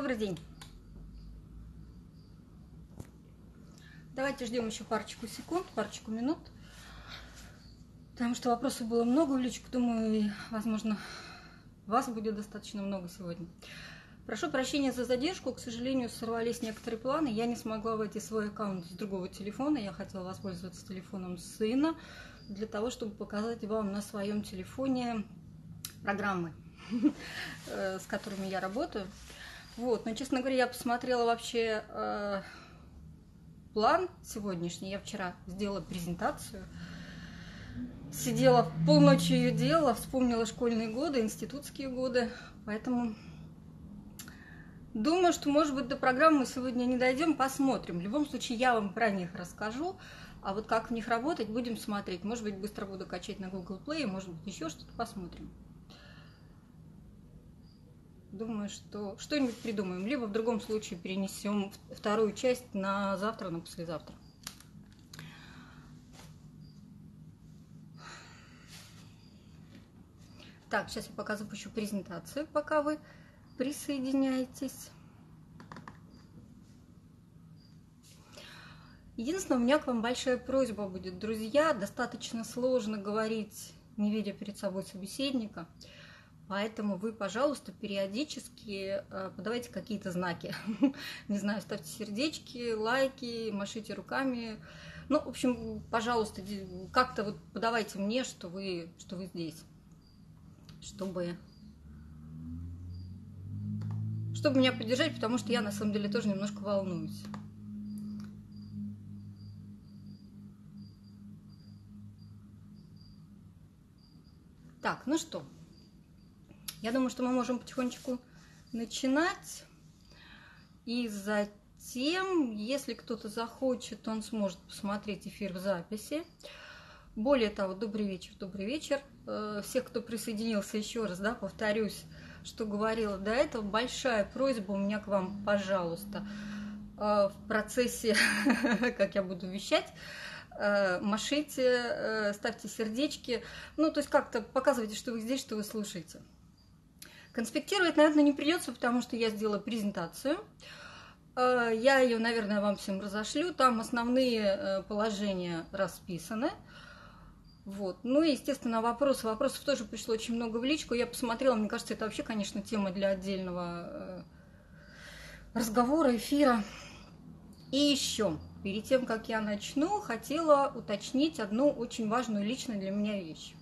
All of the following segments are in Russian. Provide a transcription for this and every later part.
Добрый день. Давайте ждем еще парочку секунд, парочку минут. Потому что вопросов было много личку. Думаю, и, возможно, вас будет достаточно много сегодня. Прошу прощения за задержку. К сожалению, сорвались некоторые планы. Я не смогла войти в свой аккаунт с другого телефона. Я хотела воспользоваться телефоном сына для того, чтобы показать вам на своем телефоне программы, э, с которыми я работаю. Вот, но, честно говоря, я посмотрела вообще э, план сегодняшний. Я вчера сделала презентацию. Сидела полночи ее делала, вспомнила школьные годы, институтские годы. Поэтому думаю, что, может быть, до программы мы сегодня не дойдем, посмотрим. В любом случае, я вам про них расскажу. А вот как в них работать, будем смотреть. Может быть, быстро буду качать на Google Play, может быть, еще что-то посмотрим. Думаю, что что-нибудь придумаем. Либо в другом случае перенесем вторую часть на завтра, на послезавтра. Так, сейчас я пока запущу презентацию, пока вы присоединяетесь. Единственное, у меня к вам большая просьба будет, друзья. Достаточно сложно говорить, не видя перед собой собеседника. Поэтому вы, пожалуйста, периодически э, подавайте какие-то знаки. Не знаю, ставьте сердечки, лайки, машите руками. Ну, в общем, пожалуйста, как-то вот подавайте мне, что вы, что вы здесь. Чтобы чтобы меня поддержать, потому что я на самом деле тоже немножко волнуюсь. Так, ну что, я думаю, что мы можем потихонечку начинать. И затем, если кто-то захочет, он сможет посмотреть эфир в записи. Более того, добрый вечер, добрый вечер. Э, всех, кто присоединился еще раз, да, повторюсь, что говорила до этого, большая просьба у меня к вам, пожалуйста, э, в процессе, как я буду вещать, э, машите, ставьте сердечки, ну, то есть как-то показывайте, что вы здесь, что вы слушаете. Конспектировать, наверное, не придется, потому что я сделала презентацию. Э, я ее, наверное, вам всем разошлю. Там основные э, положения расписаны. Вот. Ну и, естественно, вопросы. Вопросов тоже пришло очень много в личку. Я посмотрела, мне кажется, это вообще, конечно, тема для отдельного э, разговора, эфира. И еще, перед тем, как я начну, хотела уточнить одну очень важную лично для меня вещь.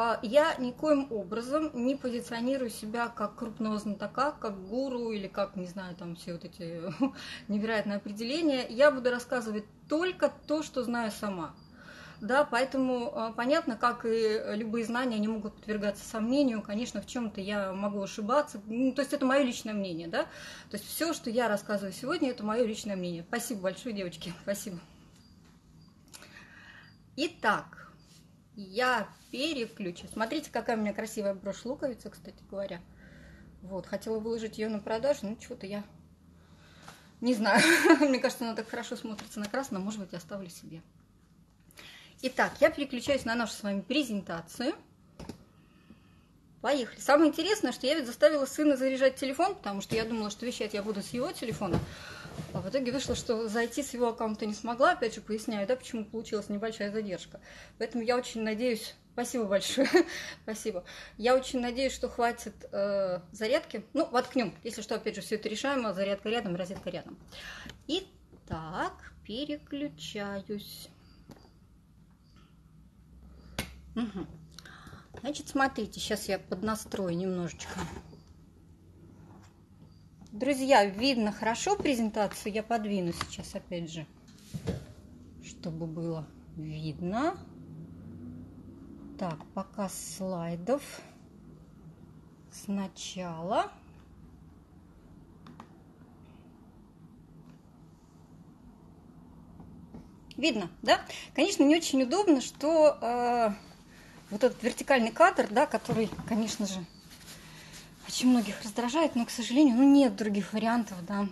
А, я никоим образом не позиционирую себя как крупного знатока, как гуру или как, не знаю, там все вот эти невероятные определения. Я буду рассказывать только то, что знаю сама. Да, поэтому а, понятно, как и любые знания, они могут подвергаться сомнению. Конечно, в чем-то я могу ошибаться. Ну, то есть это мое личное мнение, да. То есть все, что я рассказываю сегодня, это мое личное мнение. Спасибо большое, девочки. Спасибо. Итак, я переключу. Смотрите, какая у меня красивая брошь луковица, кстати говоря. Вот, хотела выложить ее на продажу, но чего-то я не знаю. Мне кажется, она так хорошо смотрится на красном, может быть, оставлю себе. Итак, я переключаюсь на нашу с вами презентацию. Поехали. Самое интересное, что я ведь заставила сына заряжать телефон, потому что я думала, что вещать я буду с его телефона. А в итоге вышло, что зайти с его аккаунта не смогла. Опять же, поясняю, да, почему получилась небольшая задержка. Поэтому я очень надеюсь... Спасибо большое. Спасибо. Я очень надеюсь, что хватит э, зарядки. Ну, воткнем. Если что, опять же, все это решаемо. Зарядка рядом, розетка рядом. Итак, переключаюсь. Угу. Значит, смотрите, сейчас я поднастрою немножечко Друзья, видно хорошо презентацию? Я подвину сейчас опять же, чтобы было видно. Так, показ слайдов сначала. Видно, да? Конечно, не очень удобно, что э, вот этот вертикальный кадр, да, который, конечно же, очень многих раздражает, но, к сожалению, ну, нет других вариантов, да,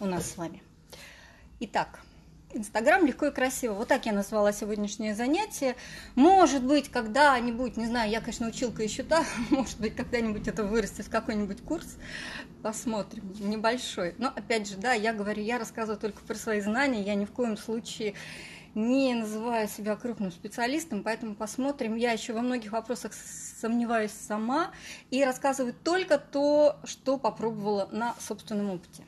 у нас с вами. Итак, Инстаграм легко и красиво. Вот так я назвала сегодняшнее занятие. Может быть, когда-нибудь, не знаю, я, конечно, училка еще та, может быть, когда-нибудь это вырастет в какой-нибудь курс. Посмотрим, небольшой. Но, опять же, да, я говорю, я рассказываю только про свои знания, я ни в коем случае не называю себя крупным специалистом, поэтому посмотрим. Я еще во многих вопросах сомневаюсь сама и рассказываю только то, что попробовала на собственном опыте.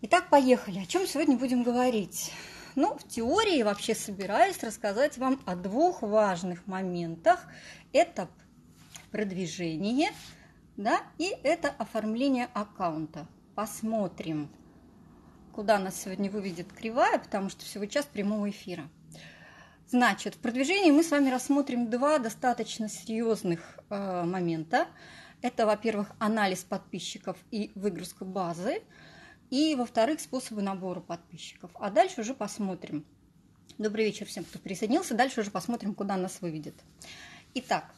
Итак, поехали. О чем сегодня будем говорить? Ну, в теории вообще собираюсь рассказать вам о двух важных моментах. Это продвижение, да, и это оформление аккаунта. Посмотрим, куда нас сегодня выведет кривая, потому что всего час прямого эфира. Значит, в продвижении мы с вами рассмотрим два достаточно серьезных э, момента. Это, во-первых, анализ подписчиков и выгрузка базы – и, во-вторых, способы набора подписчиков. А дальше уже посмотрим. Добрый вечер всем, кто присоединился. Дальше уже посмотрим, куда нас выведет. Итак,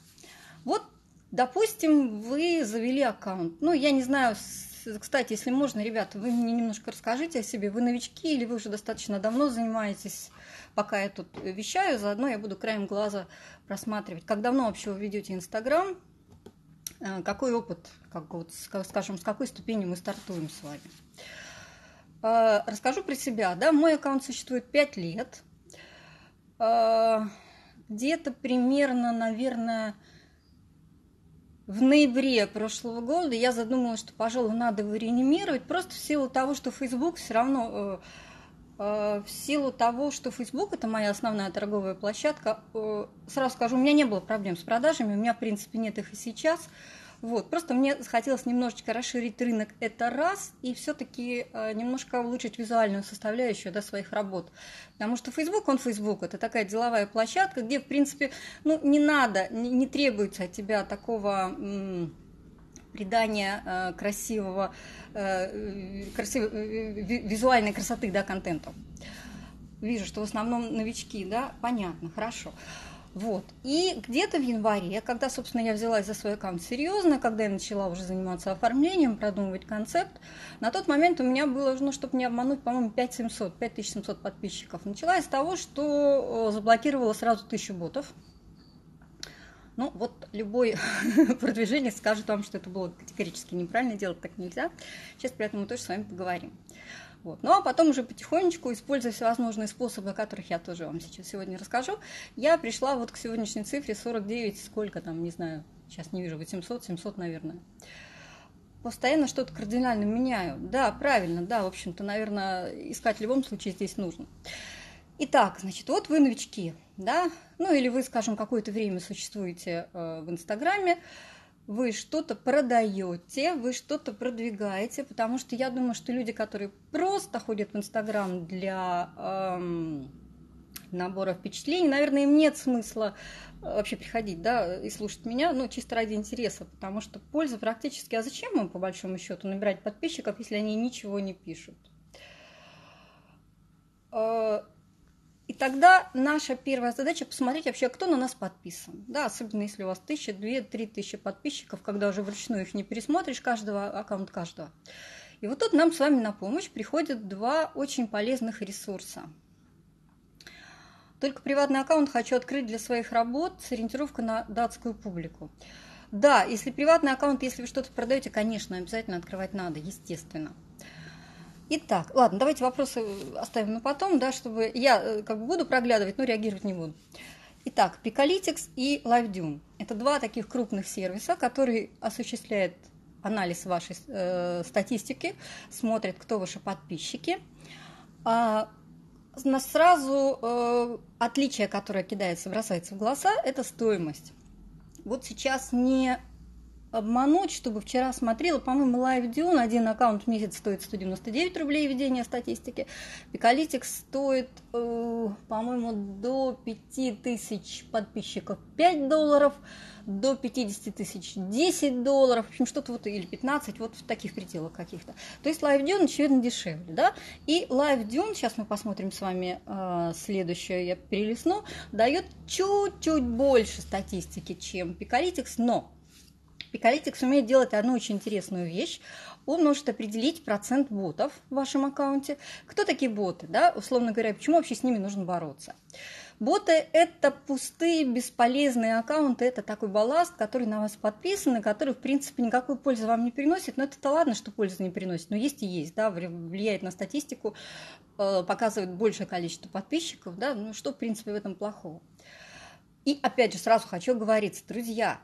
вот, допустим, вы завели аккаунт. Ну, я не знаю, кстати, если можно, ребята, вы мне немножко расскажите о себе. Вы новички или вы уже достаточно давно занимаетесь, пока я тут вещаю, заодно я буду краем глаза просматривать. Как давно вообще вы ведете Инстаграм? Э, какой опыт, как вот, скажем, с какой ступени мы стартуем с вами? Э, расскажу про себя. Да? Мой аккаунт существует 5 лет. Э, где-то примерно, наверное, в ноябре прошлого года я задумалась, что, пожалуй, надо его реанимировать, просто в силу того, что Facebook все равно, в силу того, что Facebook это моя основная торговая площадка, сразу скажу, у меня не было проблем с продажами, у меня, в принципе, нет их и сейчас – вот, просто мне захотелось немножечко расширить рынок, это раз, и все-таки э, немножко улучшить визуальную составляющую да, своих работ. Потому что Facebook, он Facebook, это такая деловая площадка, где, в принципе, ну, не надо, не, не требуется от тебя такого м, придания э, красивого, э, красивой, э, визуальной красоты да, контенту. Вижу, что в основном новички, да, понятно, хорошо. Вот. И где-то в январе, когда, собственно, я взялась за свой аккаунт серьезно, когда я начала уже заниматься оформлением, продумывать концепт, на тот момент у меня было, ну, чтобы не обмануть, по-моему, 5700, 5700 подписчиков. Начала я с того, что заблокировала сразу тысячу ботов. Ну, вот любой продвижение скажет вам, что это было категорически неправильно, делать так нельзя. Сейчас при этом мы тоже с вами поговорим. Вот. Ну а потом уже потихонечку, используя всевозможные способы, о которых я тоже вам сейчас сегодня расскажу, я пришла вот к сегодняшней цифре 49, сколько там, не знаю, сейчас не вижу, 800, 700, наверное. Постоянно что-то кардинально меняю. Да, правильно, да, в общем-то, наверное, искать в любом случае здесь нужно. Итак, значит, вот вы новички, да, ну или вы, скажем, какое-то время существуете э, в Инстаграме, вы что-то продаете, вы что-то продвигаете, потому что я думаю, что люди, которые просто ходят в Инстаграм для эм, набора впечатлений, наверное, им нет смысла э, вообще приходить, да, и слушать меня, ну, чисто ради интереса, потому что польза практически, а зачем им, по большому счету, набирать подписчиков, если они ничего не пишут? И тогда наша первая задача посмотреть вообще, кто на нас подписан. Да, особенно если у вас тысяча, две, три тысячи подписчиков, когда уже вручную их не пересмотришь, каждого аккаунт каждого. И вот тут нам с вами на помощь приходят два очень полезных ресурса. Только приватный аккаунт хочу открыть для своих работ с ориентировкой на датскую публику. Да, если приватный аккаунт, если вы что-то продаете, конечно, обязательно открывать надо, естественно. Итак, ладно, давайте вопросы оставим на потом, да, чтобы я э, как бы буду проглядывать, но реагировать не буду. Итак, Picolytics и LiveDune. Это два таких крупных сервиса, которые осуществляют анализ вашей э, статистики, смотрят, кто ваши подписчики. А, сразу э, отличие, которое кидается, бросается в глаза, это стоимость. Вот сейчас не обмануть, чтобы вчера смотрела, по-моему, Live Dune, один аккаунт в месяц стоит 199 рублей ведение статистики, Picolytics стоит, э, по-моему, до 5000 подписчиков 5 долларов, до 50 тысяч 10 долларов, в общем, что-то вот, или 15, вот в таких пределах каких-то. То есть Live Dune, очевидно, дешевле, да? И Live Dune, сейчас мы посмотрим с вами э, следующее, я перелесну, дает чуть-чуть больше статистики, чем Picolytics, но Пикалитикс умеет делать одну очень интересную вещь. он может определить процент ботов в вашем аккаунте. Кто такие боты, да, условно говоря, почему вообще с ними нужно бороться? Боты – это пустые, бесполезные аккаунты, это такой балласт, который на вас подписан, и который, в принципе, никакой пользы вам не приносит. Но это-то ладно, что пользы не приносит, но есть и есть, да, влияет на статистику, э, показывает большее количество подписчиков, да, ну что, в принципе, в этом плохого? И опять же, сразу хочу говорить, друзья,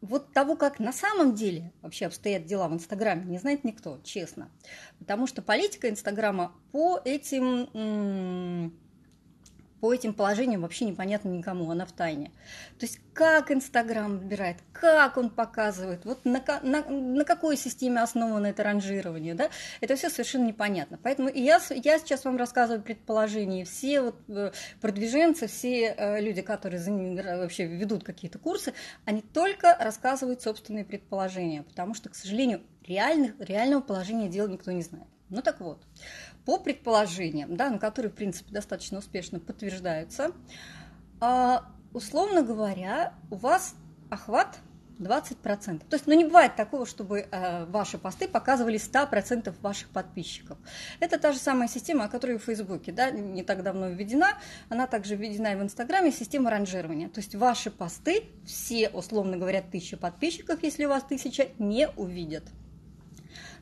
вот того, как на самом деле вообще обстоят дела в Инстаграме, не знает никто, честно. Потому что политика Инстаграма по этим по этим положениям вообще непонятно никому, она в тайне. То есть как Инстаграм выбирает, как он показывает, вот на, на, на какой системе основано это ранжирование, да, это все совершенно непонятно. Поэтому я, я сейчас вам рассказываю предположения, все вот э, продвиженцы, все э, люди, которые за ними вообще ведут какие-то курсы, они только рассказывают собственные предположения, потому что, к сожалению, реальных, реального положения дела никто не знает. Ну так вот, по предположениям, да, на которые, в принципе, достаточно успешно подтверждаются, а, условно говоря, у вас охват 20%. То есть, ну, не бывает такого, чтобы э, ваши посты показывали 100% ваших подписчиков. Это та же самая система, о которой в Фейсбуке, да, не так давно введена. Она также введена и в Инстаграме, система ранжирования. То есть, ваши посты, все, условно говоря, тысяча подписчиков, если у вас тысяча, не увидят.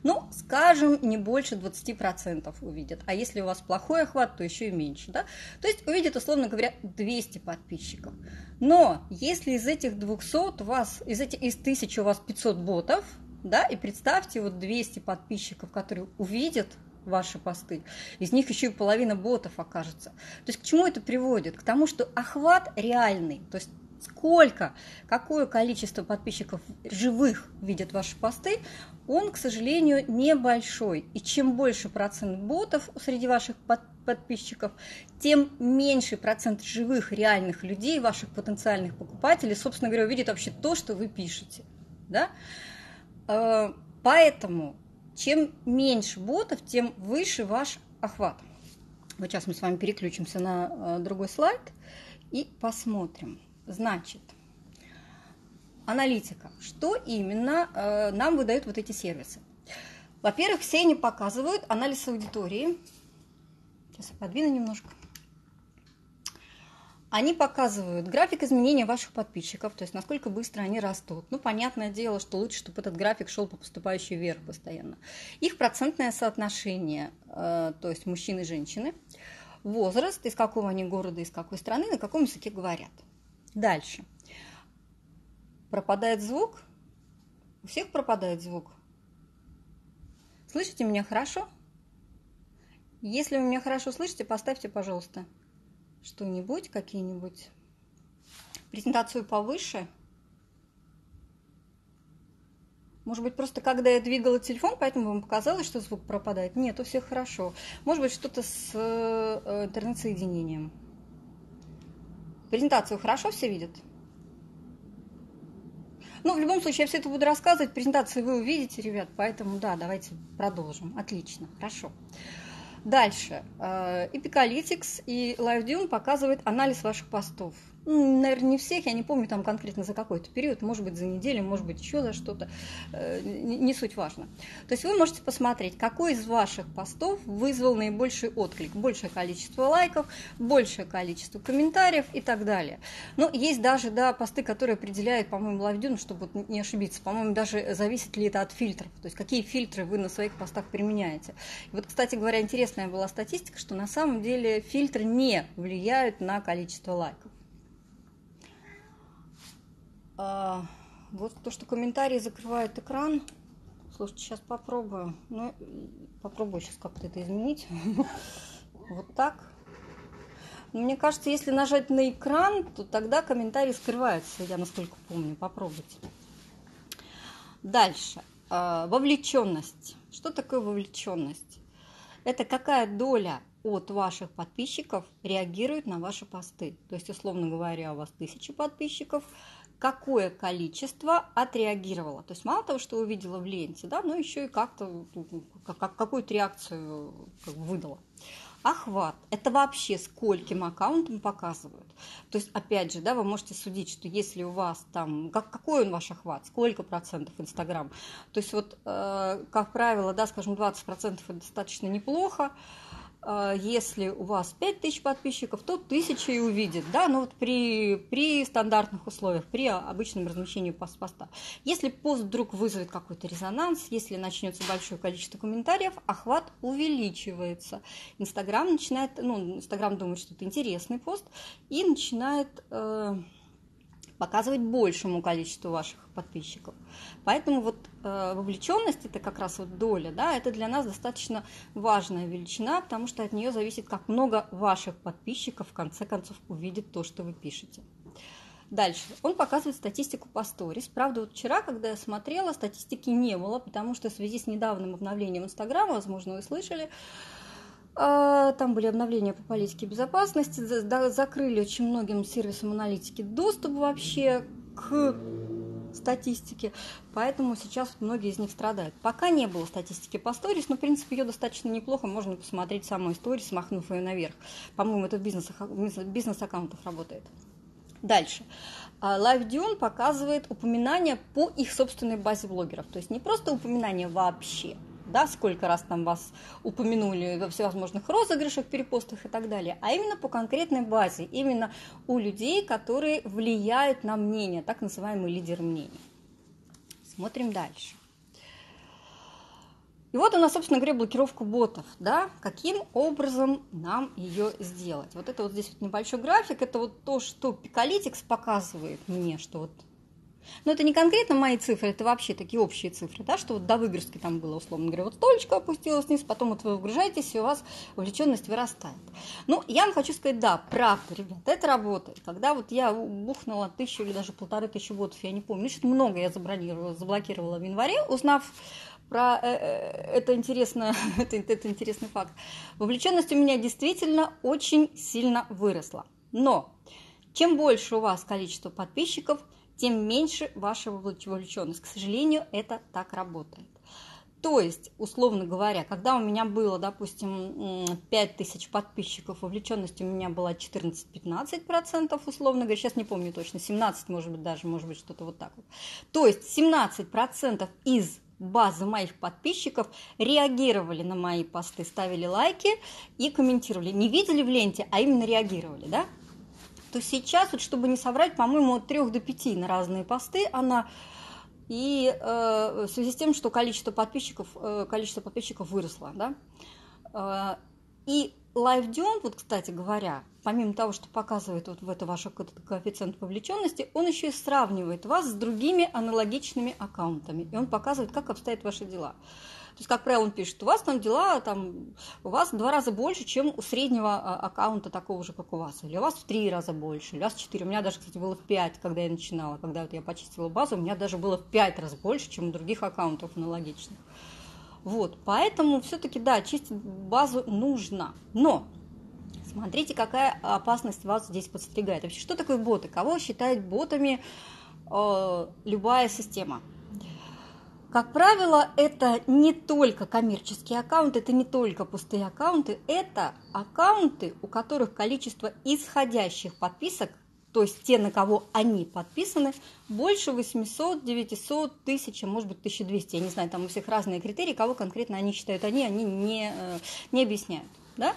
Ну, скажем, не больше 20% увидят. А если у вас плохой охват, то еще и меньше. Да? То есть увидят, условно говоря, 200 подписчиков. Но если из этих 200 у вас, из, этих, из 1000 у вас 500 ботов, да, и представьте вот 200 подписчиков, которые увидят ваши посты. Из них еще и половина ботов окажется. То есть к чему это приводит? К тому, что охват реальный, то есть сколько, какое количество подписчиков живых видят ваши посты, он, к сожалению, небольшой. И чем больше процент ботов среди ваших подписчиков, тем меньше процент живых, реальных людей, ваших потенциальных покупателей, собственно говоря, увидит вообще то, что вы пишете. Да? Э, поэтому чем меньше ботов, тем выше ваш охват. Вот сейчас мы с вами переключимся на э, другой слайд и посмотрим. Значит, аналитика. Что именно э, нам выдают вот эти сервисы? Во-первых, все они показывают анализ аудитории. Сейчас я подвину немножко. Они показывают график изменения ваших подписчиков, то есть насколько быстро они растут. Ну, понятное дело, что лучше, чтобы этот график шел по поступающей вверх постоянно. Их процентное соотношение, э, то есть мужчины и женщины, возраст, из какого они города, из какой страны, на каком языке говорят. Дальше. Пропадает звук? У всех пропадает звук? Слышите меня хорошо? Если вы меня хорошо слышите, поставьте, пожалуйста, что-нибудь, какие-нибудь презентацию повыше. Может быть, просто когда я двигала телефон, поэтому вам показалось, что звук пропадает? Нет, у всех хорошо. Может быть, что-то с э, интернет-соединением. Презентацию хорошо все видят? Ну, в любом случае, я все это буду рассказывать. Презентации вы увидите, ребят, поэтому, да, давайте продолжим. Отлично, хорошо. Дальше. Э, и LiveDune показывают анализ ваших постов наверное, не всех, я не помню там конкретно за какой-то период, может быть, за неделю, может быть, еще за что-то, э, не суть важно. То есть вы можете посмотреть, какой из ваших постов вызвал наибольший отклик, большее количество лайков, большее количество комментариев и так далее. Но есть даже, да, посты, которые определяют, по-моему, лавдюн, чтобы не ошибиться, по-моему, даже зависит ли это от фильтров, то есть какие фильтры вы на своих постах применяете. И вот, кстати говоря, интересная была статистика, что на самом деле фильтры не влияют на количество лайков. А, вот то, что комментарии закрывают экран. Слушайте, сейчас попробую. Ну, попробую сейчас как-то это изменить. Вот так. мне кажется, если нажать на экран, то тогда комментарии скрываются, я насколько помню. Попробуйте. Дальше. А, вовлеченность. Что такое вовлеченность? Это какая доля от ваших подписчиков реагирует на ваши посты. То есть, условно говоря, у вас тысяча подписчиков – какое количество отреагировало. То есть мало того, что увидела в ленте, да, но еще и как-то ну, как, какую-то реакцию как бы выдала. охват. Это вообще скольким аккаунтам показывают. То есть, опять же, да, вы можете судить, что если у вас там, как, какой он ваш охват, сколько процентов Инстаграм. То есть, вот, э, как правило, да, скажем, 20 процентов это достаточно неплохо. А, если у вас 5000 подписчиков, то 1000 и увидит, да, но вот при, при стандартных условиях, при обычном размещении поста. Если пост вдруг вызовет какой-то резонанс, если начнется большое количество комментариев, охват увеличивается. Инстаграм начинает, ну, Инстаграм думает, что это интересный пост, и начинает... Э, показывать большему количеству ваших подписчиков. Поэтому вот э, вовлеченность это как раз вот доля, да, это для нас достаточно важная величина, потому что от нее зависит, как много ваших подписчиков в конце концов увидит то, что вы пишете. Дальше. Он показывает статистику по сторис. Правда, вот вчера, когда я смотрела, статистики не было, потому что в связи с недавним обновлением Инстаграма, возможно, вы слышали, там были обновления по политике безопасности, закрыли очень многим сервисам аналитики доступ вообще к статистике, поэтому сейчас многие из них страдают. Пока не было статистики по сторис, но, в принципе, ее достаточно неплохо, можно посмотреть саму сторис, махнув ее наверх. По-моему, это в бизнес-аккаунтах бизнес работает. Дальше. LiveDune а, показывает упоминания по их собственной базе блогеров, то есть не просто упоминания вообще, да, сколько раз там вас упомянули во всевозможных розыгрышах, перепостах и так далее, а именно по конкретной базе, именно у людей, которые влияют на мнение, так называемый лидер мнений. Смотрим дальше. И вот у нас, собственно говоря, блокировка ботов, да, каким образом нам ее сделать. Вот это вот здесь вот небольшой график, это вот то, что Пикалитикс показывает мне, что вот но это не конкретно мои цифры, это вообще такие общие цифры, да, что вот до выгрузки там было, условно говоря, вот столечко опустилось вниз, потом вот вы выгружаетесь, и у вас увлеченность вырастает. Ну, я вам хочу сказать, да, правда, ребят, это работает. Когда вот я бухнула тысячу или даже полторы тысячи ботов, я не помню, значит, много я забронировала, заблокировала в январе, узнав про э, э это, интересно, это, это интересный факт. Вовлеченность у меня действительно очень сильно выросла. Но чем больше у вас количество подписчиков – тем меньше ваша вовлеченность. К сожалению, это так работает. То есть, условно говоря, когда у меня было, допустим, 5000 подписчиков, вовлеченность у меня была 14-15%, условно говоря, сейчас не помню точно, 17, может быть, даже, может быть, что-то вот так вот. То есть 17% из базы моих подписчиков реагировали на мои посты, ставили лайки и комментировали. Не видели в ленте, а именно реагировали, да? То сейчас, вот, чтобы не соврать, по-моему, от 3 до 5 на разные посты она и э, в связи с тем, что количество подписчиков, э, количество подписчиков выросло, да. Э, и LiveDion, вот, кстати говоря, помимо того, что показывает вот в это ваш коэффициент вовлеченности, он еще и сравнивает вас с другими аналогичными аккаунтами. И он показывает, как обстоят ваши дела. То есть, как правило, он пишет, у вас там дела, там, у вас в два раза больше, чем у среднего а, аккаунта такого же, как у вас. Или у вас в три раза больше, или у вас в четыре. У меня даже, кстати, было в пять, когда я начинала. Когда вот я почистила базу, у меня даже было в пять раз больше, чем у других аккаунтов аналогичных. Вот, поэтому все-таки, да, чистить базу нужно. Но смотрите, какая опасность вас здесь подстерегает. Вообще, что такое боты? Кого считает ботами э, любая система? Как правило, это не только коммерческие аккаунты, это не только пустые аккаунты, это аккаунты, у которых количество исходящих подписок, то есть те, на кого они подписаны, больше 800, 900, 1000, может быть 1200. Я не знаю, там у всех разные критерии, кого конкретно они считают они, они не, э, не объясняют. Да?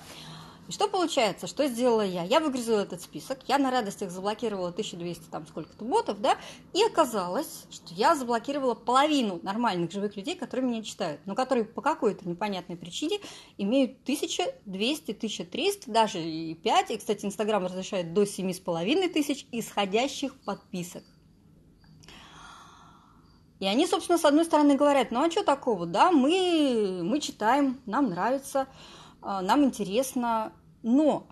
И что получается? Что сделала я? Я выгрузила этот список, я на радостях заблокировала 1200 там сколько-то ботов, да, и оказалось, что я заблокировала половину нормальных живых людей, которые меня читают, но которые по какой-то непонятной причине имеют 1200, 1300, даже и 5, и, кстати, Инстаграм разрешает до 7500 исходящих подписок. И они, собственно, с одной стороны говорят, ну а что такого, да, мы, мы читаем, нам нравится, а, нам интересно, но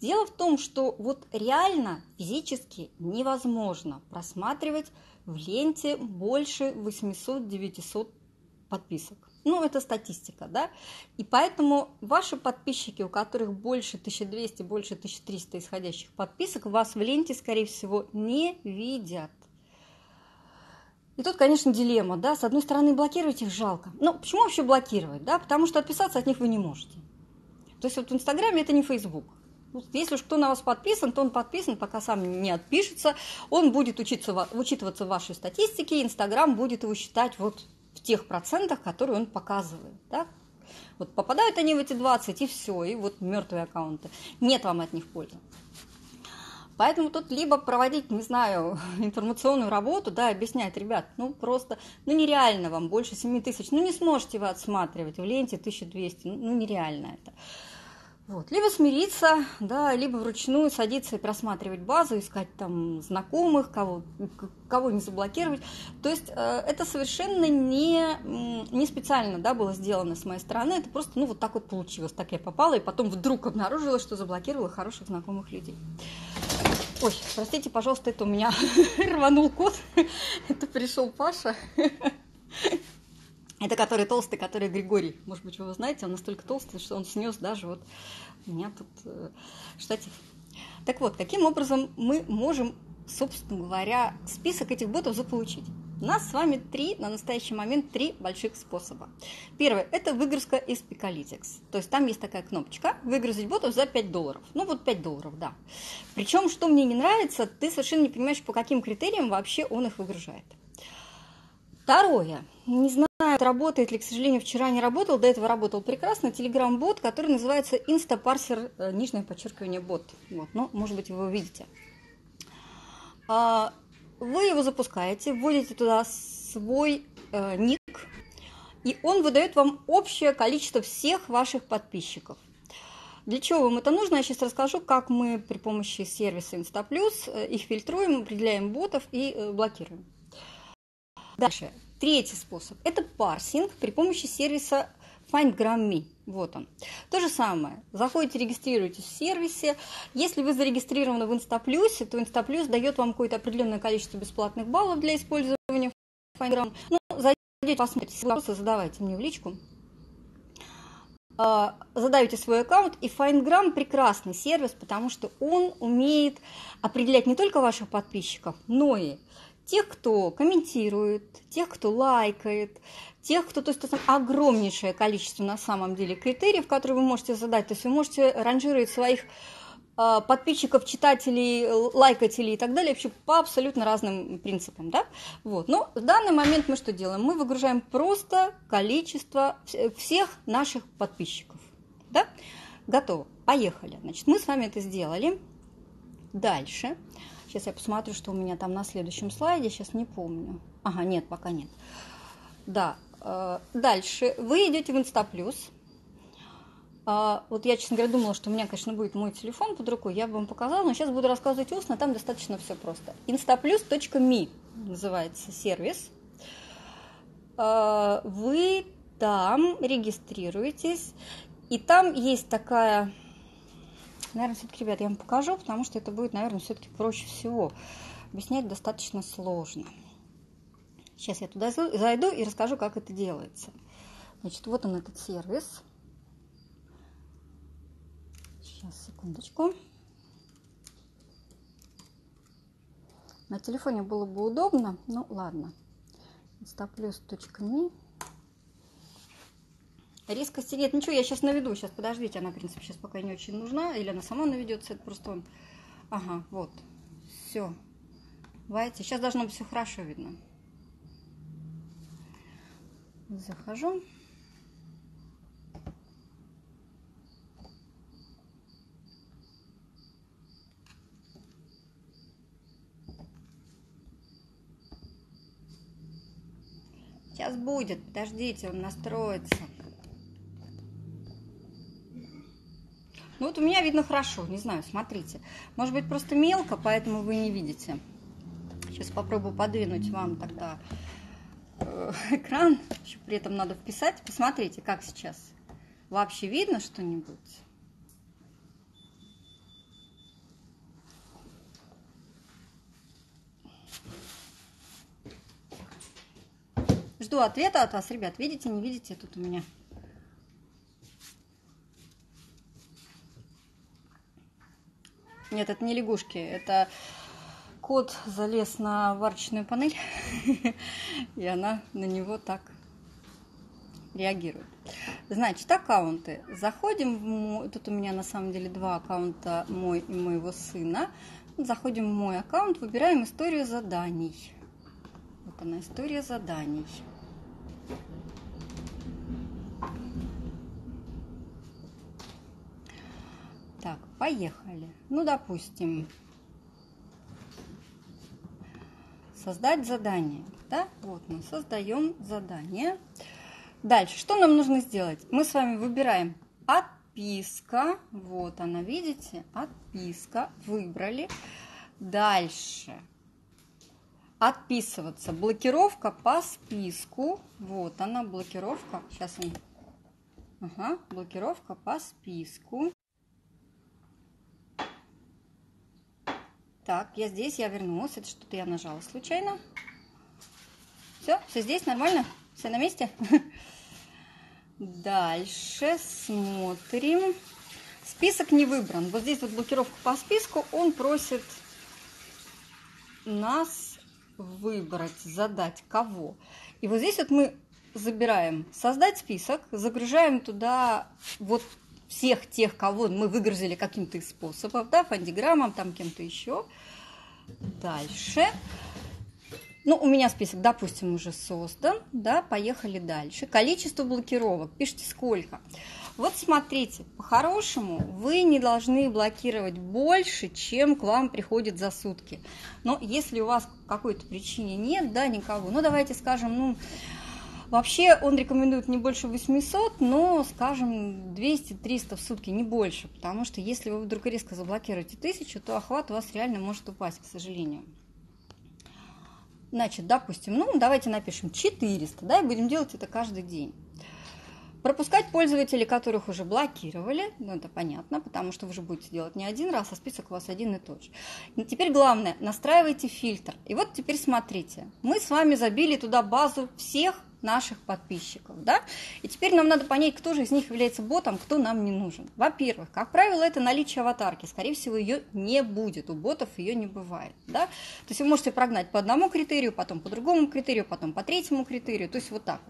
дело в том, что вот реально физически невозможно просматривать в ленте больше 800-900 подписок. Ну, это статистика, да? И поэтому ваши подписчики, у которых больше 1200, больше 1300 исходящих подписок, вас в ленте, скорее всего, не видят. И тут, конечно, дилемма, да, с одной стороны, блокировать их жалко. Но почему вообще блокировать, да? Потому что отписаться от них вы не можете. То есть вот в Инстаграме это не Фейсбук. Если уж кто на вас подписан, то он подписан, пока сам не отпишется. Он будет учиться, учитываться в вашей статистике, Инстаграм будет его считать вот в тех процентах, которые он показывает. Да? Вот попадают они в эти 20, и все, и вот мертвые аккаунты. Нет вам от них пользы. Поэтому тут либо проводить, не знаю, информационную работу, да, объяснять, ребят, ну просто, ну нереально вам больше 7 тысяч, ну не сможете вы отсматривать в ленте 1200, ну нереально это. Вот. Либо смириться, да, либо вручную садиться и просматривать базу, искать там знакомых, кого, кого не заблокировать. То есть э, это совершенно не, не специально да, было сделано с моей стороны, это просто ну, вот так вот получилось. Так я попала, и потом вдруг обнаружила, что заблокировала хороших знакомых людей. Ой, простите, пожалуйста, это у меня рванул код. это пришел Паша. Это который толстый, который Григорий. Может быть, вы его знаете, он настолько толстый, что он снес даже вот у меня тут э, штатив. Так вот, каким образом мы можем, собственно говоря, список этих ботов заполучить? У нас с вами три, на настоящий момент, три больших способа. Первый – это выгрузка из Picalytics. То есть там есть такая кнопочка «Выгрузить ботов за 5 долларов». Ну вот 5 долларов, да. Причем, что мне не нравится, ты совершенно не понимаешь, по каким критериям вообще он их выгружает. Второе. Не знаю, работает ли, к сожалению, вчера не работал, до этого работал прекрасно, телеграм-бот, который называется Instaparser, э, нижнее подчеркивание, бот. Вот, ну, может быть, вы его видите. А, вы его запускаете, вводите туда свой э, ник, и он выдает вам общее количество всех ваших подписчиков. Для чего вам это нужно? Я сейчас расскажу, как мы при помощи сервиса InstaPlus э, их фильтруем, определяем ботов и блокируем. Дальше. Третий способ – это парсинг при помощи сервиса FindGram.me. Вот он. То же самое. Заходите, регистрируетесь в сервисе. Если вы зарегистрированы в Инстаплюсе, то Инстаплюс дает вам какое-то определенное количество бесплатных баллов для использования FindGram. Ну, зайдите, посмотрите, вопросы задавайте мне в личку. А, задаете свой аккаунт, и FindGram прекрасный сервис, потому что он умеет определять не только ваших подписчиков, но и тех, кто комментирует, тех, кто лайкает, тех, кто, то есть это огромнейшее количество на самом деле критериев, которые вы можете задать. То есть вы можете ранжировать своих а, подписчиков, читателей, лайкателей и так далее вообще по абсолютно разным принципам, да? Вот. Но в данный момент мы что делаем? Мы выгружаем просто количество всех наших подписчиков, да? Готово. Поехали. Значит, мы с вами это сделали. Дальше. Сейчас я посмотрю, что у меня там на следующем слайде. Сейчас не помню. Ага, нет, пока нет. Да. Э, дальше. Вы идете в Инстаплюс. А, вот я, честно говоря, думала, что у меня, конечно, будет мой телефон под рукой, я бы вам показала, но сейчас буду рассказывать устно, там достаточно все просто. instaplus.me называется сервис. А, вы там регистрируетесь, и там есть такая Наверное, все-таки, ребят, я вам покажу, потому что это будет, наверное, все-таки проще всего. Объяснять достаточно сложно. Сейчас я туда зайду и расскажу, как это делается. Значит, вот он этот сервис. Сейчас, секундочку. На телефоне было бы удобно, ну ладно. Instaplus.me Резкости нет, ничего, я сейчас наведу, сейчас, подождите, она, в принципе, сейчас пока не очень нужна, или она сама наведется, это просто он... Ага, вот, все, Давайте, сейчас должно быть все хорошо видно. Захожу. Сейчас будет, подождите, он настроится. Ну вот у меня видно хорошо, не знаю, смотрите. Может быть просто мелко, поэтому вы не видите. Сейчас попробую подвинуть вам тогда э, экран. Еще при этом надо вписать. Посмотрите, как сейчас. Вообще видно что-нибудь? Жду ответа от вас, ребят. Видите, не видите? Тут у меня Нет, это не лягушки, это кот залез на варочную панель, и она на него так реагирует. Значит, аккаунты. Заходим в. Тут у меня на самом деле два аккаунта, мой и моего сына. Заходим в мой аккаунт, выбираем историю заданий. Вот она, история заданий. Так, поехали. Ну, допустим, создать задание. Да? Вот мы создаем задание. Дальше, что нам нужно сделать? Мы с вами выбираем отписка. Вот она, видите? Отписка. Выбрали. Дальше. Отписываться. Блокировка по списку. Вот она, блокировка. Сейчас он. Ага, блокировка по списку. Так, я здесь, я вернулась. Это что-то я нажала случайно. Все, все здесь нормально? Все на месте? Дальше смотрим. Список не выбран. Вот здесь вот блокировка по списку. Он просит нас выбрать, задать кого. И вот здесь вот мы забираем создать список, загружаем туда вот всех тех, кого мы выгрузили каким-то из способов, да, фандиграммом, там кем-то еще. Дальше. Ну, у меня список, допустим, уже создан, да, поехали дальше. Количество блокировок, пишите сколько. Вот смотрите, по-хорошему вы не должны блокировать больше, чем к вам приходит за сутки. Но если у вас какой-то причине нет, да, никого, ну, давайте скажем, ну, Вообще он рекомендует не больше 800, но, скажем, 200-300 в сутки, не больше, потому что если вы вдруг резко заблокируете 1000, то охват у вас реально может упасть, к сожалению. Значит, допустим, ну, давайте напишем 400, да, и будем делать это каждый день. Пропускать пользователей, которых уже блокировали, ну это понятно, потому что вы же будете делать не один раз, а список у вас один и тот же. И теперь главное, настраивайте фильтр. И вот теперь смотрите, мы с вами забили туда базу всех наших подписчиков, да? И теперь нам надо понять, кто же из них является ботом, кто нам не нужен. Во-первых, как правило, это наличие аватарки. Скорее всего, ее не будет. У ботов ее не бывает, да? То есть вы можете прогнать по одному критерию, потом по другому критерию, потом по третьему критерию, то есть вот так.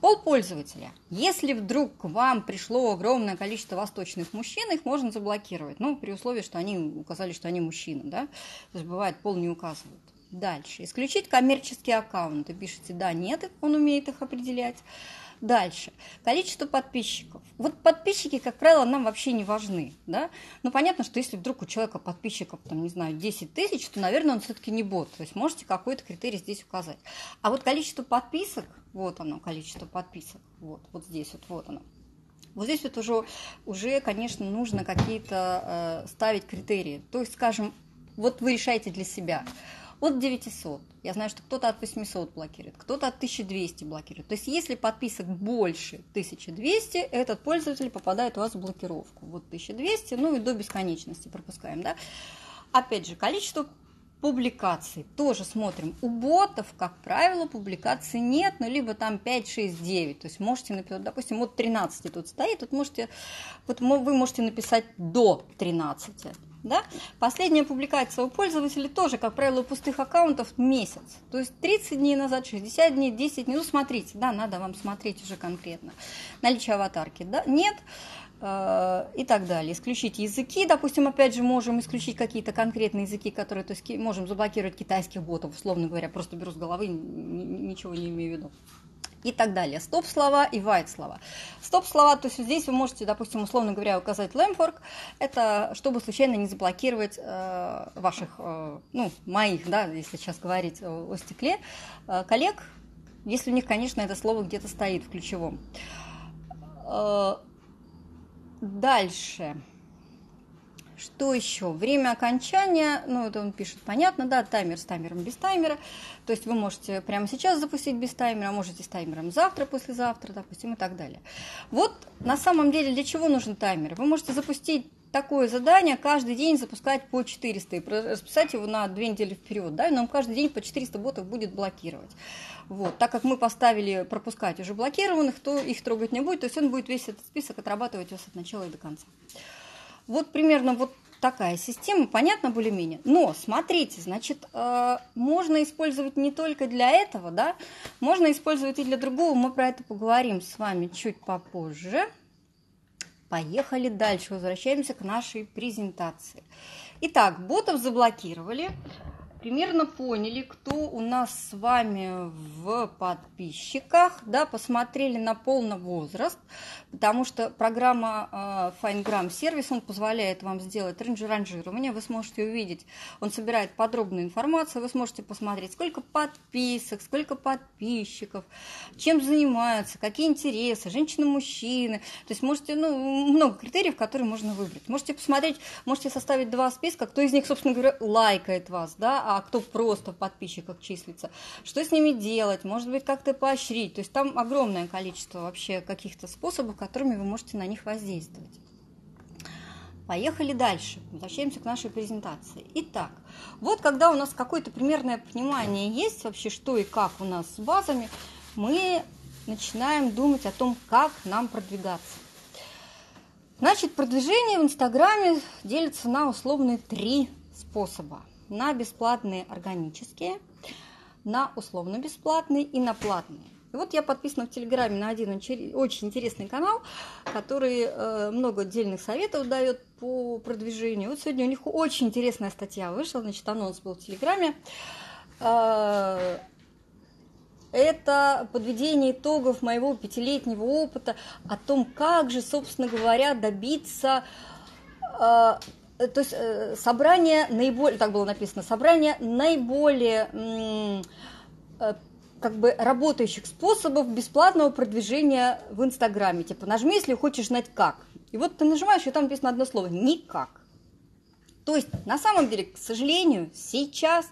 Пол пользователя. Если вдруг к вам пришло огромное количество восточных мужчин, их можно заблокировать. Ну, при условии, что они указали, что они мужчины, да? То есть бывает, пол не указывают. Дальше. Исключить коммерческие аккаунты. Пишите да, нет, он умеет их определять. Дальше. Количество подписчиков. Вот подписчики, как правило, нам вообще не важны. Да? Но понятно, что если вдруг у человека подписчиков, там, не знаю, 10 тысяч, то, наверное, он все-таки не бот. То есть можете какой-то критерий здесь указать. А вот количество подписок, вот оно, количество подписок, вот, вот здесь, вот, вот оно. Вот здесь вот уже, уже конечно, нужно какие-то э, ставить критерии. То есть, скажем, вот вы решаете для себя – от 900. Я знаю, что кто-то от 800 блокирует, кто-то от 1200 блокирует. То есть, если подписок больше 1200, этот пользователь попадает у вас в блокировку. Вот 1200, ну и до бесконечности пропускаем, да. Опять же, количество публикаций тоже смотрим. У ботов, как правило, публикаций нет, ну, либо там 5, 6, 9. То есть можете написать, допустим, вот 13 тут стоит, тут можете, вот вы можете написать до 13. Да? Последняя публикация у пользователей тоже, как правило, у пустых аккаунтов месяц. То есть 30 дней назад, 60 дней, 10 дней. Ну, смотрите, да, надо вам смотреть уже конкретно. Наличие аватарки, да, нет э, и так далее. Исключить языки, допустим, опять же, можем исключить какие-то конкретные языки, которые, то есть можем заблокировать китайских ботов, условно говоря, просто беру с головы, ничего не имею в виду и так далее. Стоп-слова и вайт-слова. Стоп-слова, то есть здесь вы можете, допустим, условно говоря, указать лэмфорк, это чтобы случайно не заблокировать э, ваших, э, ну, моих, да, если сейчас говорить о, о стекле, э, коллег, если у них, конечно, это слово где-то стоит в ключевом. Э, дальше. Что еще? Время окончания, ну, это он пишет, понятно, да, таймер с таймером, без таймера. То есть вы можете прямо сейчас запустить без таймера, можете с таймером завтра, послезавтра, допустим, и так далее. Вот на самом деле для чего нужен таймер? Вы можете запустить такое задание каждый день запускать по 400 и расписать его на две недели вперед, да, и нам каждый день по 400 ботов будет блокировать. Вот. Так как мы поставили пропускать уже блокированных, то их трогать не будет, то есть он будет весь этот список отрабатывать у вас от начала и до конца. Вот примерно вот такая система, понятно более-менее. Но смотрите, значит, э, можно использовать не только для этого, да, можно использовать и для другого. Мы про это поговорим с вами чуть попозже. Поехали дальше, возвращаемся к нашей презентации. Итак, ботов заблокировали примерно поняли, кто у нас с вами в подписчиках, да, посмотрели на полный возраст, потому что программа э, FineGram сервис, он позволяет вам сделать ранжирование, вы сможете увидеть, он собирает подробную информацию, вы сможете посмотреть, сколько подписок, сколько подписчиков, чем занимаются, какие интересы, женщины, мужчины, то есть можете, ну, много критериев, которые можно выбрать. Можете посмотреть, можете составить два списка, кто из них, собственно говоря, лайкает вас, да, а кто просто в подписчиках числится, что с ними делать, может быть, как-то поощрить. То есть там огромное количество вообще каких-то способов, которыми вы можете на них воздействовать. Поехали дальше. Возвращаемся к нашей презентации. Итак, вот когда у нас какое-то примерное понимание есть вообще, что и как у нас с базами, мы начинаем думать о том, как нам продвигаться. Значит, продвижение в Инстаграме делится на условные три способа на бесплатные органические, на условно-бесплатные и на платные. И вот я подписана в Телеграме на один очень интересный канал, который э, много отдельных советов дает по продвижению. Вот сегодня у них очень интересная статья вышла, значит, анонс был в Телеграме. Э, это подведение итогов моего пятилетнего опыта о том, как же, собственно говоря, добиться э, то есть э, собрание наиболее, так было написано, собрание наиболее э, как бы работающих способов бесплатного продвижения в Инстаграме. Типа нажми, если хочешь знать как. И вот ты нажимаешь, и там написано одно слово – никак. То есть на самом деле, к сожалению, сейчас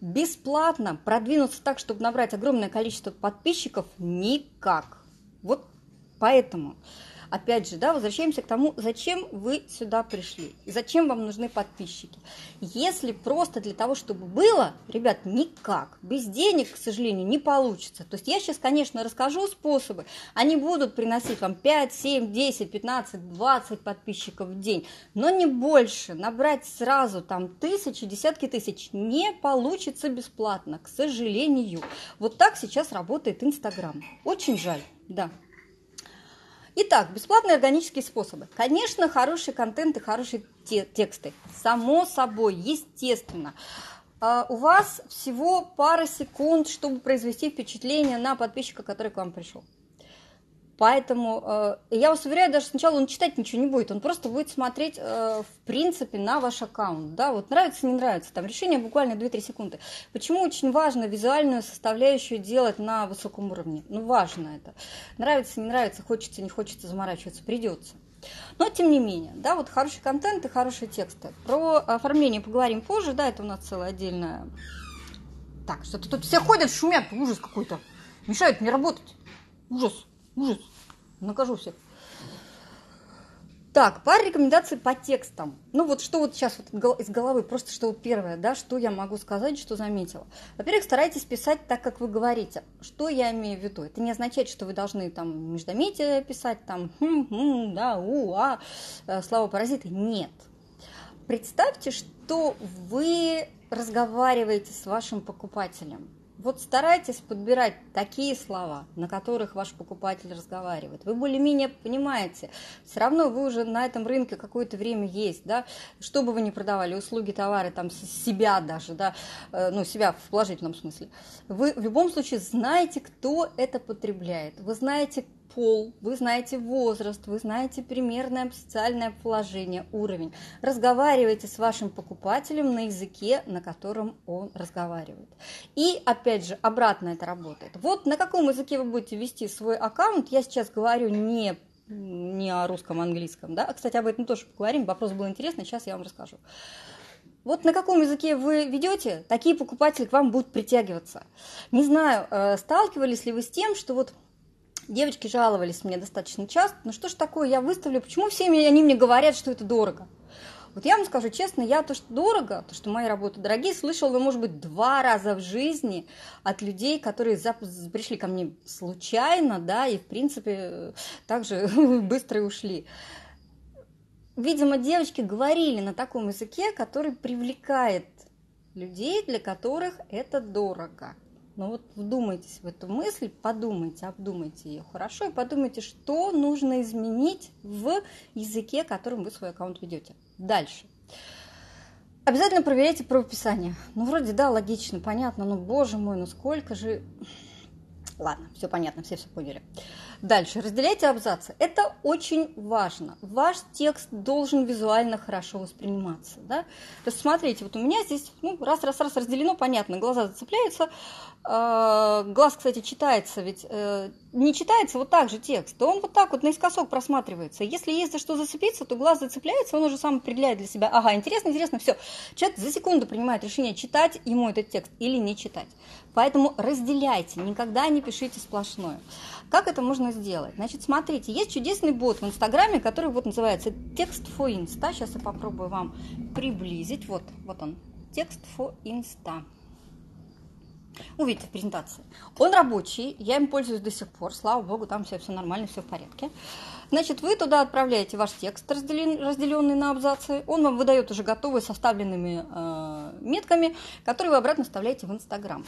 бесплатно продвинуться так, чтобы набрать огромное количество подписчиков, никак. Вот поэтому опять же, да, возвращаемся к тому, зачем вы сюда пришли и зачем вам нужны подписчики. Если просто для того, чтобы было, ребят, никак. Без денег, к сожалению, не получится. То есть я сейчас, конечно, расскажу способы. Они будут приносить вам 5, 7, 10, 15, 20 подписчиков в день, но не больше. Набрать сразу там тысячи, десятки тысяч не получится бесплатно, к сожалению. Вот так сейчас работает Инстаграм. Очень жаль, да. Итак, бесплатные органические способы. Конечно, хороший контент и хорошие те тексты. Само собой, естественно. Uh, у вас всего пара секунд, чтобы произвести впечатление на подписчика, который к вам пришел. Поэтому э, я вас уверяю, даже сначала он читать ничего не будет, он просто будет смотреть, э, в принципе, на ваш аккаунт. Да, вот нравится, не нравится, там решение буквально 2-3 секунды. Почему очень важно визуальную составляющую делать на высоком уровне? Ну, важно это. Нравится, не нравится, хочется, не хочется заморачиваться, придется. Но, тем не менее, да, вот хороший контент и хорошие тексты. Про оформление поговорим позже, да, это у нас целая отдельная... Так, что-то тут все ходят, шумят, ужас какой-то. Мешают мне работать. Ужас. Ужас. Накажу всех. Так, пара рекомендаций по текстам. Ну вот что вот сейчас вот из головы, просто что первое, да, что я могу сказать, что заметила. Во-первых, старайтесь писать так, как вы говорите. Что я имею в виду? Это не означает, что вы должны там междометие писать, там, хм, хм, да, у, а, э, слова паразиты. Нет. Представьте, что вы разговариваете с вашим покупателем. Вот старайтесь подбирать такие слова, на которых ваш покупатель разговаривает. Вы более-менее понимаете, все равно вы уже на этом рынке какое-то время есть, да, что бы вы ни продавали, услуги, товары, там, себя даже, да, э, ну, себя в положительном смысле. Вы в любом случае знаете, кто это потребляет, вы знаете, пол, вы знаете возраст, вы знаете примерное социальное положение, уровень. Разговаривайте с вашим покупателем на языке, на котором он разговаривает. И опять же, обратно это работает. Вот на каком языке вы будете вести свой аккаунт, я сейчас говорю не не о русском, английском, да. Кстати, об этом тоже поговорим. Вопрос был интересный, сейчас я вам расскажу. Вот на каком языке вы ведете, такие покупатели к вам будут притягиваться. Не знаю, э, сталкивались ли вы с тем, что вот Девочки жаловались мне достаточно часто, ну что ж такое, я выставлю, почему все они мне говорят, что это дорого? Вот я вам скажу честно, я то, что дорого, то, что мои работы дорогие, слышала, ну, может быть, два раза в жизни от людей, которые пришли ко мне случайно, да, и, в принципе, также быстро ушли. видимо, девочки говорили на таком языке, который привлекает людей, для которых это дорого. Но вот вдумайтесь в эту мысль, подумайте, обдумайте ее хорошо и подумайте, что нужно изменить в языке, которым вы свой аккаунт ведете. Дальше. Обязательно проверяйте правописание. Ну, вроде, да, логично, понятно, но, боже мой, ну сколько же... Ладно, все понятно, все все поняли. Дальше, разделяйте абзацы. Это очень важно. Ваш текст должен визуально хорошо восприниматься. Да? То есть, смотрите, вот у меня здесь ну, раз, раз, раз разделено, понятно, глаза зацепляются. Э, глаз, кстати, читается, ведь э, не читается вот так же текст, то он вот так вот наискосок просматривается. Если есть за что зацепиться, то глаз зацепляется, он уже сам определяет для себя, ага, интересно, интересно, все. Человек за секунду принимает решение, читать ему этот текст или не читать. Поэтому разделяйте, никогда не пишите сплошное. Как это можно сделать? Значит, смотрите, есть чудесный бот в Инстаграме, который вот называется текст for Insta. Сейчас я попробую вам приблизить. Вот, вот он, текст for Insta. Увидите в презентации. Он рабочий, я им пользуюсь до сих пор, слава богу, там все, все нормально, все в порядке. Значит, вы туда отправляете ваш текст, разделен, разделенный на абзацы. Он вам выдает уже готовые составленными э, метками, которые вы обратно вставляете в Инстаграм.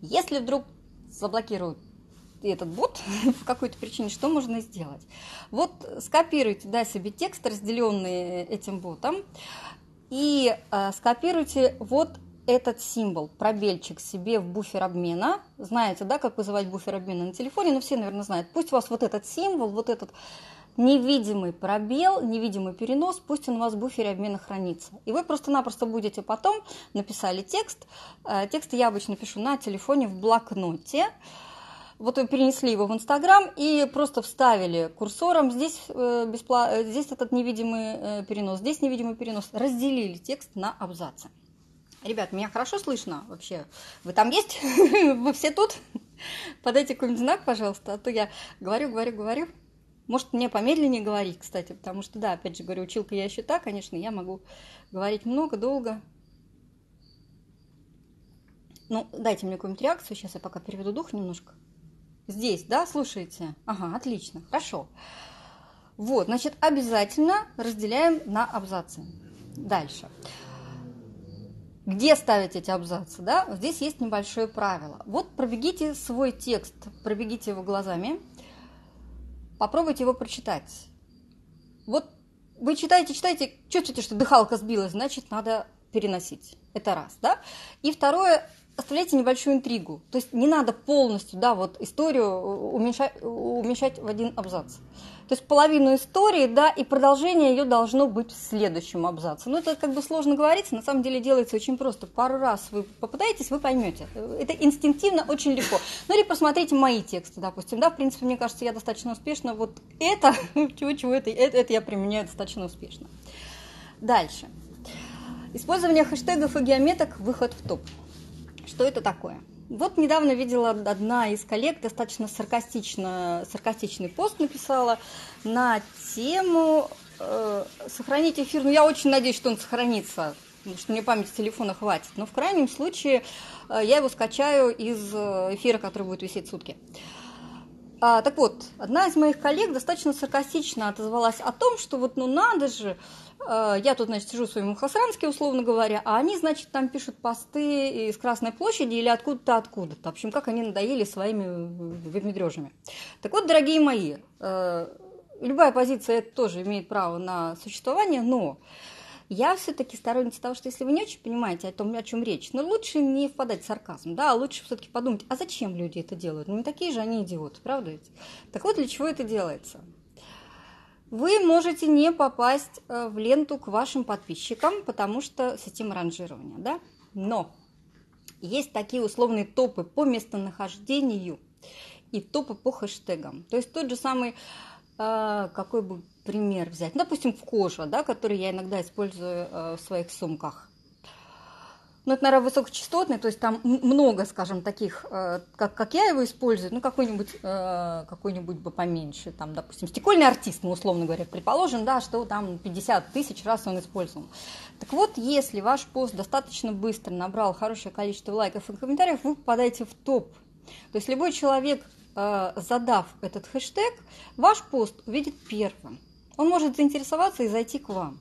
Если вдруг заблокируют этот бот по какой-то причине, что можно сделать? Вот скопируйте да, себе текст, разделенный этим ботом, и э, скопируйте вот этот символ, пробельчик себе в буфер обмена. Знаете, да, как вызывать буфер обмена на телефоне, ну все, наверное, знают. Пусть у вас вот этот символ, вот этот невидимый пробел, невидимый перенос, пусть он у вас в буфере обмена хранится. И вы просто-напросто будете потом, написали текст, э, текст я обычно пишу на телефоне в блокноте, вот вы перенесли его в Инстаграм и просто вставили курсором, здесь, э, беспла... Э, здесь этот невидимый перенос, здесь невидимый перенос, разделили текст на абзацы. Ребят, меня хорошо слышно вообще? Вы там есть? Вы все тут? Подайте какой-нибудь знак, пожалуйста, а то я говорю, говорю, говорю. Может, мне помедленнее говорить, кстати, потому что, да, опять же говорю, училка я еще та, конечно, я могу говорить много, долго. Ну, дайте мне какую-нибудь реакцию, сейчас я пока переведу дух немножко. Здесь, да, слушаете? Ага, отлично, хорошо. Вот, значит, обязательно разделяем на абзацы. Дальше. Где ставить эти абзацы, да? Здесь есть небольшое правило. Вот пробегите свой текст, пробегите его глазами, попробуйте его прочитать. Вот вы читаете, читаете, чувствуете, что дыхалка сбилась, значит, надо переносить. Это раз, да? И второе, оставляйте небольшую интригу. То есть не надо полностью, да, вот историю уменьшать, уменьшать в один абзац. То есть половину истории, да, и продолжение ее должно быть в следующем абзаце. Ну, это как бы сложно говорить, на самом деле делается очень просто. Пару раз вы попытаетесь, вы поймете. Это инстинктивно очень легко. Ну, или посмотрите мои тексты, допустим, да, в принципе, мне кажется, я достаточно успешно вот это, чего-чего, это, это, это я применяю достаточно успешно. Дальше. Использование хэштегов и геометок «Выход в топ». Что это такое? Вот недавно видела одна из коллег достаточно саркастично, саркастичный пост написала на тему э, «Сохранить эфир». Ну, я очень надеюсь, что он сохранится, потому что мне памяти телефона хватит. Но в крайнем случае э, я его скачаю из э, эфира, который будет висеть сутки. А, так вот, одна из моих коллег достаточно саркастично отозвалась о том, что вот ну надо же, Э, я тут, значит, сижу в своем Мухасранске, условно говоря, а они, значит, там пишут посты из Красной площади или откуда-то, откуда-то. В общем, как они надоели своими ведмедрежами. Так вот, дорогие мои, э, любая позиция тоже имеет право на существование, но я все-таки сторонница того, что если вы не очень понимаете о том, о чем речь, но лучше не впадать в сарказм, да, лучше все-таки подумать, а зачем люди это делают? Ну, не такие же они идиоты, правда ведь? Так вот, для чего это делается? Вы можете не попасть э, в ленту к вашим подписчикам, потому что система ранжирования, да? Но есть такие условные топы по местонахождению и топы по хэштегам. То есть тот же самый, э, какой бы пример взять, допустим, в кожа, да, который я иногда использую э, в своих сумках. Ну, это, наверное, высокочастотный, то есть там много, скажем, таких, э, как, как я его использую, ну, какой-нибудь, э, какой-нибудь бы поменьше, там, допустим, стекольный артист, ну, условно говоря, предположим, да, что там 50 тысяч раз он использован. Так вот, если ваш пост достаточно быстро набрал хорошее количество лайков и комментариев, вы попадаете в топ. То есть любой человек, э, задав этот хэштег, ваш пост увидит первым. Он может заинтересоваться и зайти к вам.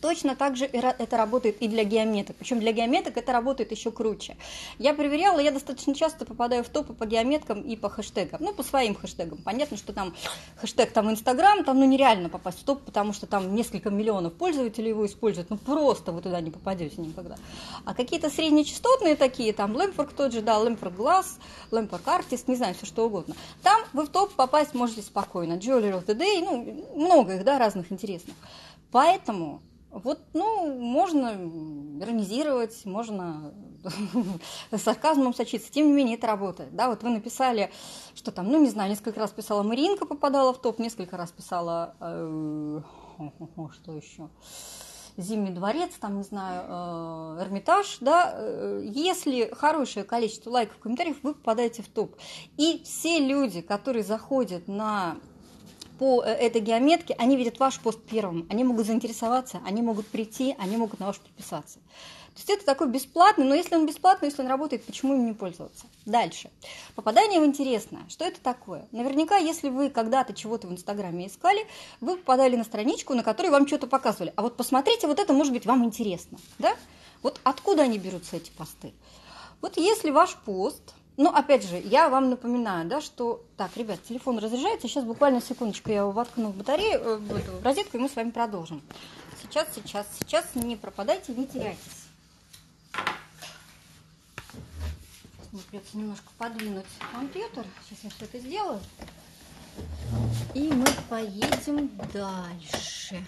Точно так же это работает и для геометок. Причем для геометок это работает еще круче. Я проверяла, я достаточно часто попадаю в топы по геометкам и по хэштегам. Ну, по своим хэштегам. Понятно, что там хэштег там Инстаграм, там ну нереально попасть в топ, потому что там несколько миллионов пользователей его используют. Ну, просто вы туда не попадете никогда. А какие-то среднечастотные такие, там Лэмфорк тот же, да, Лэмфорк Глаз, Лэмфорк Артист, не знаю, все что угодно. Там вы в топ попасть можете спокойно. Jewelry of the Day, ну, много их, да, разных интересных. Поэтому вот, ну, можно иронизировать, можно сарказмом сочиться, тем не менее это работает. Да, вот вы написали, что там, ну, не знаю, несколько раз писала Маринка, попадала в топ, несколько раз писала, э, что еще, Зимний дворец, там, не знаю, э, Эрмитаж, да, э, если хорошее количество лайков, комментариев, вы попадаете в топ. И все люди, которые заходят на по э, этой геометке, они видят ваш пост первым, они могут заинтересоваться, они могут прийти, они могут на ваш подписаться. То есть это такой бесплатный, но если он бесплатный, если он работает, почему им не пользоваться? Дальше. Попадание в интересное. Что это такое? Наверняка, если вы когда-то чего-то в Инстаграме искали, вы попадали на страничку, на которой вам что-то показывали. А вот посмотрите, вот это может быть вам интересно. Да? Вот откуда они берутся, эти посты? Вот если ваш пост ну, опять же, я вам напоминаю, да, что... Так, ребят, телефон разряжается. Сейчас буквально секундочку я его воткну в батарею, э, в, розетку, и мы с вами продолжим. Сейчас, сейчас, сейчас не пропадайте, не теряйтесь. Мне придется немножко подвинуть компьютер. Сейчас я все это сделаю. И мы поедем дальше.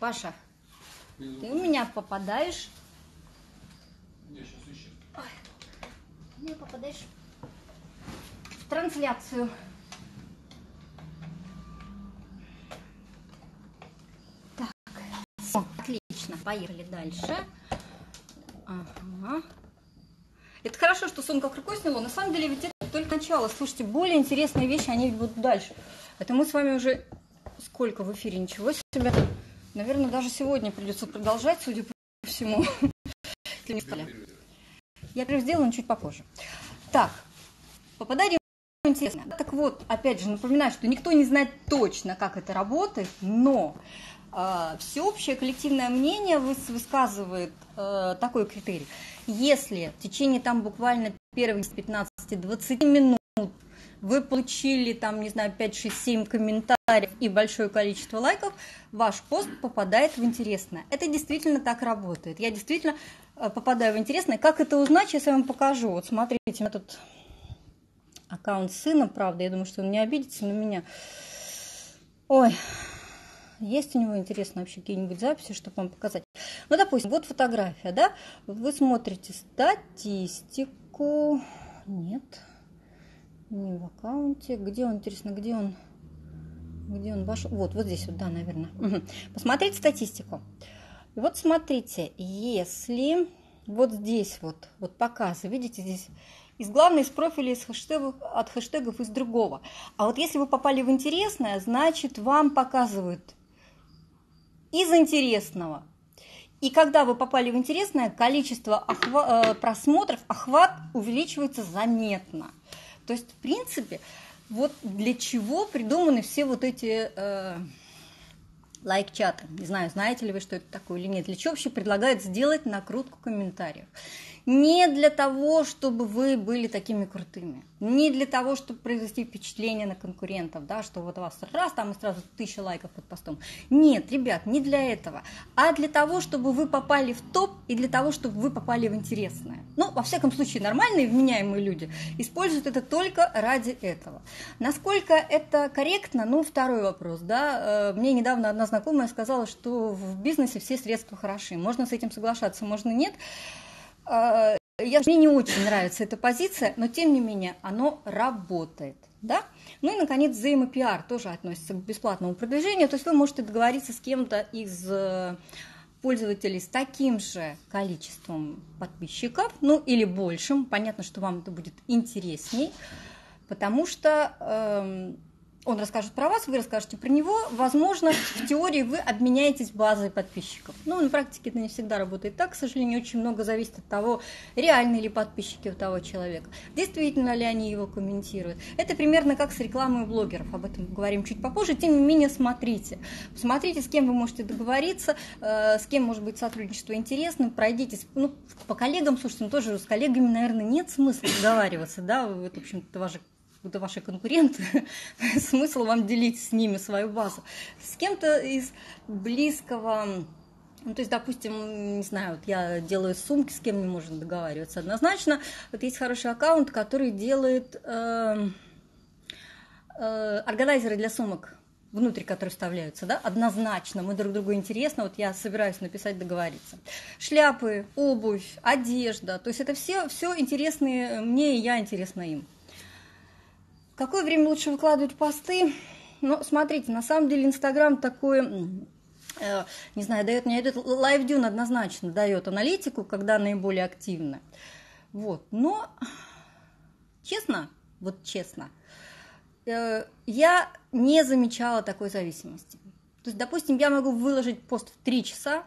Паша, ты у меня попадаешь не попадаешь в трансляцию. Так, все, отлично, поехали дальше. Ага. Это хорошо, что сон как рукой сняло. На самом деле ведь это только начало. Слушайте, более интересные вещи, они будут дальше. Это мы с вами уже сколько в эфире, ничего себе. Наверное, даже сегодня придется продолжать, судя по всему. Я прям сделаю, чуть попозже. Так, попадание интересно. Так вот, опять же, напоминаю, что никто не знает точно, как это работает, но э, всеобщее коллективное мнение высказывает э, такой критерий. Если в течение там буквально первых 15-20 минут вы получили там, не знаю, 5, 6, 7 комментариев и большое количество лайков, ваш пост попадает в интересное. Это действительно так работает. Я действительно попадаю в интересное. Как это узнать, сейчас я вам покажу. Вот смотрите, этот аккаунт сына, правда, я думаю, что он не обидится на меня. Ой, есть у него, интересно, вообще какие-нибудь записи, чтобы вам показать? Ну, допустим, вот фотография, да? Вы смотрите статистику. Нет, не в аккаунте. Где он, интересно, где он? Где он ваш? Вот, вот здесь вот, да, наверное. Посмотрите статистику. Вот смотрите, если вот здесь вот, вот показы, видите, здесь из главной из профиля из хэштегов, от хэштегов из другого. А вот если вы попали в интересное, значит вам показывают из интересного. И когда вы попали в интересное, количество охва- э, просмотров, охват увеличивается заметно. То есть, в принципе, вот для чего придуманы все вот эти э, лайк-чаты. Не знаю, знаете ли вы, что это такое или нет. Для чего вообще предлагают сделать накрутку комментариев не для того, чтобы вы были такими крутыми, не для того, чтобы произвести впечатление на конкурентов, да, что вот у вас раз там и сразу тысяча лайков под постом. Нет, ребят, не для этого, а для того, чтобы вы попали в топ и для того, чтобы вы попали в интересное. Ну, во всяком случае, нормальные, вменяемые люди используют это только ради этого. Насколько это корректно, ну, второй вопрос, да. Э, мне недавно одна знакомая сказала, что в бизнесе все средства хороши. Можно с этим соглашаться, можно нет. А, я, мне не очень нравится эта позиция, но тем не менее оно работает. Да? Ну и, наконец, взаимопиар тоже относится к бесплатному продвижению. То есть вы можете договориться с кем-то из э, пользователей с таким же количеством подписчиков, ну или большим. Понятно, что вам это будет интересней, потому что э, он расскажет про вас, вы расскажете про него. Возможно, в теории вы обменяетесь базой подписчиков. Но на практике это не всегда работает так. К сожалению, очень много зависит от того, реальные ли подписчики у того человека, действительно ли они его комментируют. Это примерно как с рекламой блогеров. Об этом говорим чуть попозже. Тем не менее, смотрите. Посмотрите, с кем вы можете договориться, э, с кем может быть сотрудничество интересным. Пройдитесь ну, по коллегам. Слушайте, ну тоже с коллегами, наверное, нет смысла договариваться. Да? Это, в общем-то, ваши это ваши конкуренты, смысл вам делить с ними свою базу. С кем-то из близкого ну, то есть, допустим, не знаю, вот я делаю сумки, с кем не можно договариваться однозначно. Вот есть хороший аккаунт, который делает э, э, органайзеры для сумок внутрь, которые вставляются, да, однозначно, мы друг другу интересно, вот я собираюсь написать, договориться. Шляпы, обувь, одежда, то есть это все, все интересные мне, и я интересна им. В какое время лучше выкладывать посты? Ну, смотрите, на самом деле Инстаграм такой, э, не знаю, дает мне этот лайвдюн однозначно дает аналитику, когда наиболее активно. Вот, но честно, вот честно, э, я не замечала такой зависимости. То есть, допустим, я могу выложить пост в 3 часа,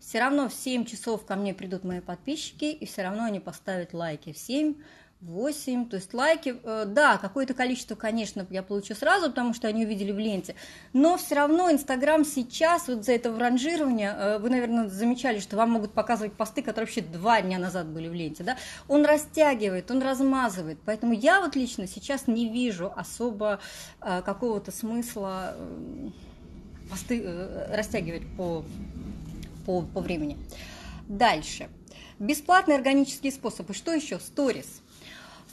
все равно в 7 часов ко мне придут мои подписчики, и все равно они поставят лайки в 7, 8, то есть лайки, э, да, какое-то количество, конечно, я получу сразу, потому что они увидели в ленте, но все равно Инстаграм сейчас, вот за это ранжирование, э, вы, наверное, замечали, что вам могут показывать посты, которые вообще два дня назад были в ленте, да, он растягивает, он размазывает, поэтому я вот лично сейчас не вижу особо э, какого-то смысла посты растягивать по, по, по времени. Дальше. Бесплатные органические способы. Что еще? Сторис.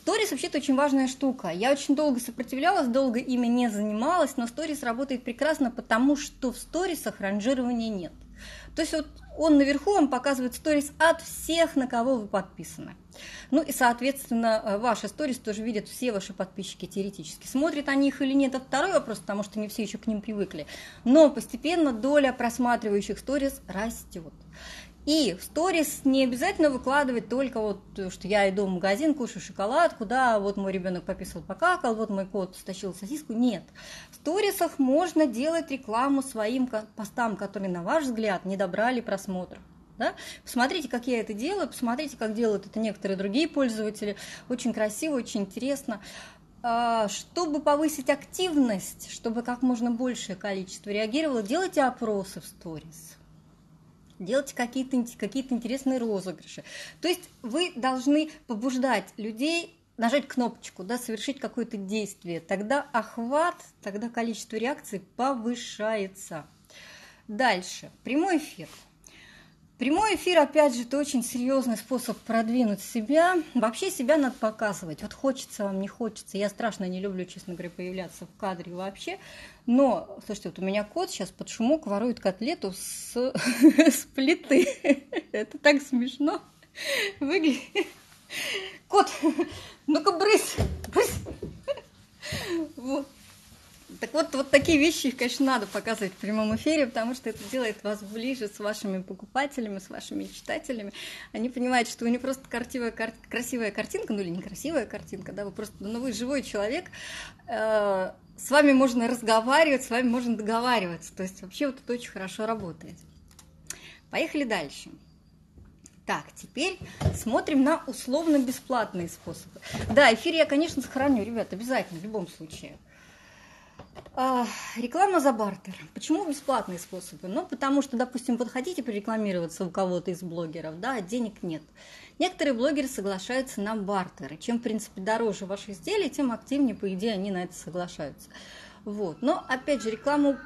Сторис вообще-то очень важная штука. Я очень долго сопротивлялась, долго ими не занималась, но сторис работает прекрасно, потому что в сторисах ранжирования нет. То есть вот он наверху вам показывает сторис от всех, на кого вы подписаны. Ну и, соответственно, э, ваши сторис тоже видят все ваши подписчики теоретически. Смотрят они их или нет, это второй вопрос, потому что не все еще к ним привыкли. Но постепенно доля просматривающих сторис растет. И в сторис не обязательно выкладывать только вот, что я иду в магазин, кушаю шоколадку, да, вот мой ребенок пописал, покакал, вот мой кот стащил сосиску. Нет. В сторисах можно делать рекламу своим постам, которые, на ваш взгляд, не добрали просмотров. Да? Посмотрите, как я это делаю, посмотрите, как делают это некоторые другие пользователи. Очень красиво, очень интересно. А, чтобы повысить активность, чтобы как можно большее количество реагировало, делайте опросы в сторис делать какие-то какие интересные розыгрыши. То есть вы должны побуждать людей нажать кнопочку, да, совершить какое-то действие. Тогда охват, тогда количество реакций повышается. Дальше. Прямой эфир. Прямой эфир, опять же, это очень серьезный способ продвинуть себя. Вообще себя надо показывать. Вот хочется вам, не хочется. Я страшно не люблю, честно говоря, появляться в кадре вообще. Но, слушайте, вот у меня кот сейчас под шумок ворует котлету с, с плиты. Это так смешно выглядит. Кот, ну-ка брысь, брысь. Вот. Так вот, вот такие вещи, конечно, надо показывать в прямом эфире, потому что это делает вас ближе с вашими покупателями, с вашими читателями. Они понимают, что вы не просто красивая, кар... красивая картинка, ну или некрасивая картинка, да, вы просто, ну вы живой человек, э, с вами можно разговаривать, с вами можно договариваться. То есть вообще вот это очень хорошо работает. Поехали дальше. Так, теперь смотрим на условно-бесплатные способы. Да, эфир я, конечно, сохраню, ребят, обязательно, в любом случае. А, реклама за бартер. Почему бесплатные способы? Ну, потому что, допустим, вот хотите прорекламироваться у кого-то из блогеров, да, денег нет. Некоторые блогеры соглашаются на бартеры. Чем, в принципе, дороже ваши изделия, тем активнее, по идее, они на это соглашаются. Вот. Но, опять же, рекламу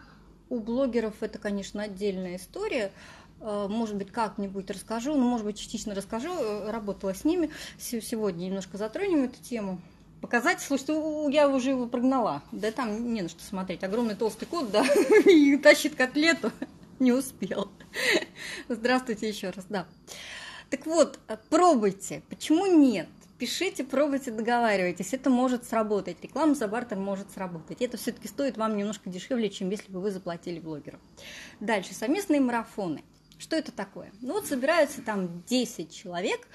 у блогеров это, конечно, отдельная история. А, может быть, как-нибудь расскажу, ну, может быть, частично расскажу. Работала с ними. Сегодня немножко затронем эту тему показать, слушайте, я уже его прогнала, да там не на что смотреть, огромный толстый кот, да, и тащит котлету, не успел. Здравствуйте еще раз, да. Так вот, пробуйте, почему нет? Пишите, пробуйте, договаривайтесь, это может сработать, реклама за бартер может сработать. Это все-таки стоит вам немножко дешевле, чем если бы вы заплатили блогеру. Дальше, совместные марафоны. Что это такое? Ну вот собираются там 10 человек,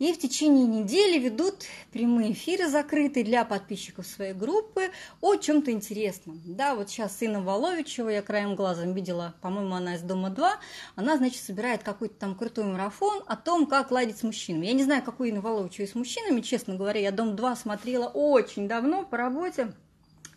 И в течение недели ведут прямые эфиры закрытые для подписчиков своей группы о чем-то интересном. Да, вот сейчас сына Воловичева я краем глаза видела, по-моему, она из Дома 2, она, значит, собирает какой-то там крутой марафон о том, как ладить с мужчинами. Я не знаю, какой Инна Воловичева с мужчинами, честно говоря, я Дом 2 смотрела очень давно по работе.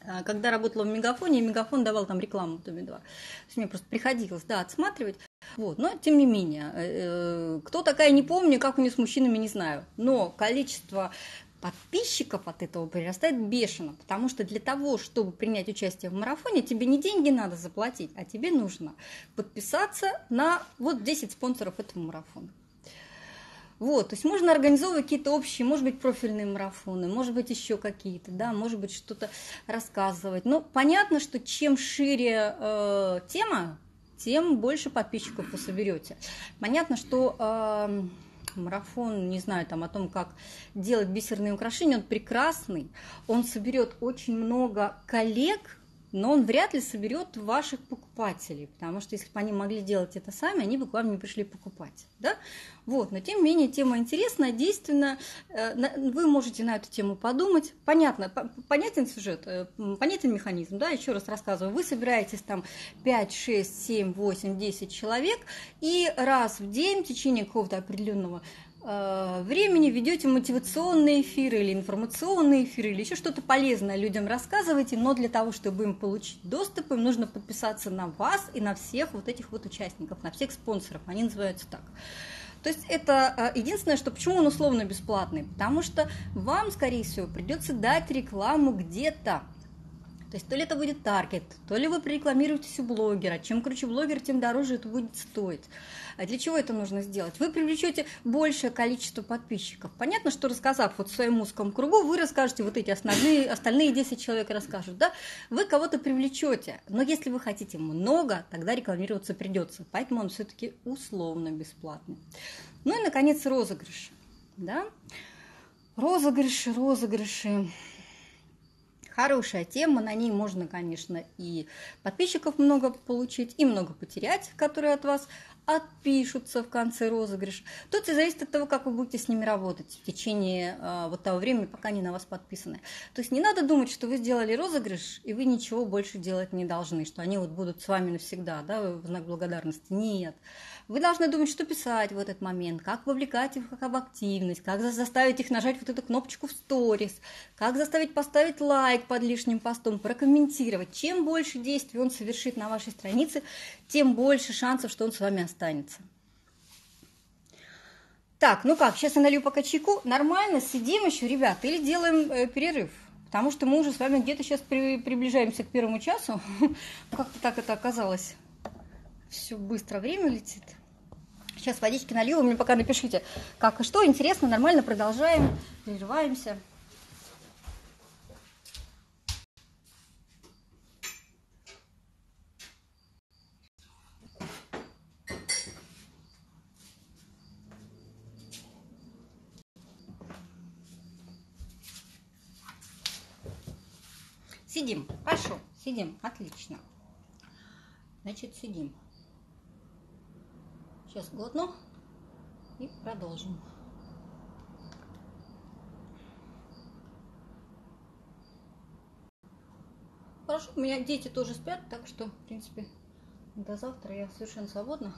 А, когда работала в Мегафоне, Мегафон давал там рекламу в Доме 2. То есть мне просто приходилось, да, отсматривать. Вот. Но, тем не менее, э, э, кто такая, не помню, как у нее с мужчинами, не знаю. Но количество подписчиков от этого прирастает бешено, потому что для того, чтобы принять участие в марафоне, тебе не деньги надо заплатить, а тебе нужно подписаться на вот 10 спонсоров этого марафона. Вот, то есть можно организовывать какие-то общие, может быть, профильные марафоны, может быть, еще какие-то, да, может быть, что-то рассказывать. Но понятно, что чем шире э, тема, тем больше подписчиков вы соберете. Понятно, что э, марафон, не знаю, там о том, как делать бисерные украшения, он прекрасный, он соберет очень много коллег, но он вряд ли соберет ваших покупателей, потому что если бы они могли делать это сами, они бы к вам не пришли покупать. Да? Вот, но тем не менее тема интересная, действенная, э, вы можете на эту тему подумать. Понятно, понятен сюжет, э, понятен механизм, да, еще раз рассказываю. Вы собираетесь там 5, 6, 7, 8, 10 человек, и раз в день в течение какого-то определенного времени ведете мотивационные эфиры или информационные эфиры или еще что-то полезное людям рассказываете, но для того, чтобы им получить доступ, им нужно подписаться на вас и на всех вот этих вот участников, на всех спонсоров, они называются так. То есть это э, единственное, что почему он условно бесплатный, потому что вам, скорее всего, придется дать рекламу где-то, то есть то ли это будет таргет, то ли вы прорекламируетесь у блогера. Чем круче блогер, тем дороже это будет стоить. А для чего это нужно сделать? Вы привлечете большее количество подписчиков. Понятно, что рассказав вот в своем узком кругу, вы расскажете вот эти основные, остальные 10 человек расскажут, да? Вы кого-то привлечете. Но если вы хотите много, тогда рекламироваться придется. Поэтому он все-таки условно бесплатный. Ну и, наконец, розыгрыши. Да? Розыгрыши, розыгрыши. Хорошая тема, на ней можно, конечно, и подписчиков много получить, и много потерять, которые от вас отпишутся в конце розыгрыша. Тут и зависит от того, как вы будете с ними работать в течение э, вот того времени, пока они на вас подписаны. То есть не надо думать, что вы сделали розыгрыш, и вы ничего больше делать не должны, что они вот будут с вами навсегда, да, в знак благодарности. Нет. Вы должны думать, что писать в этот момент, как вовлекать их в активность, как заставить их нажать вот эту кнопочку в сторис, как заставить поставить лайк под лишним постом, прокомментировать. Чем больше действий он совершит на вашей странице, тем больше шансов, что он с вами останется. Так, ну как, сейчас я налью пока чайку. Нормально, сидим еще, ребят, или делаем э, перерыв? Потому что мы уже с вами где-то сейчас при, приближаемся к первому часу. Как-то так это оказалось все быстро время летит. Сейчас водички вы мне пока напишите, как и что. Интересно, нормально, продолжаем, прерываемся. Сидим, хорошо, сидим, отлично. Значит, сидим. Сейчас глотну и продолжим. Хорошо, у меня дети тоже спят, так что, в принципе, до завтра я совершенно свободна.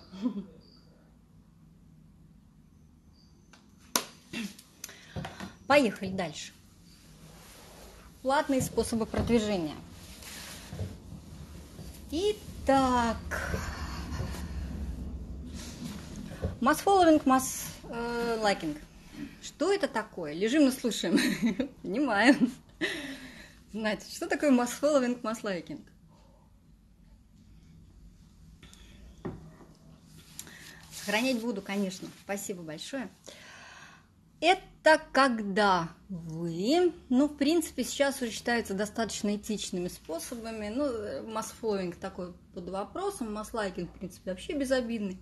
Поехали дальше. Платные способы продвижения. Итак, Масс фолловинг, масс лайкинг. Что это такое? Лежим, но слушаем. Понимаем. Знаете, что такое масс фолловинг, масс лайкинг? Сохранять буду, конечно. Спасибо большое. Это когда вы, ну, в принципе, сейчас уже считается достаточно этичными способами. Ну, масс-флоинг такой под вопросом, масс-лайкинг, в принципе, вообще безобидный.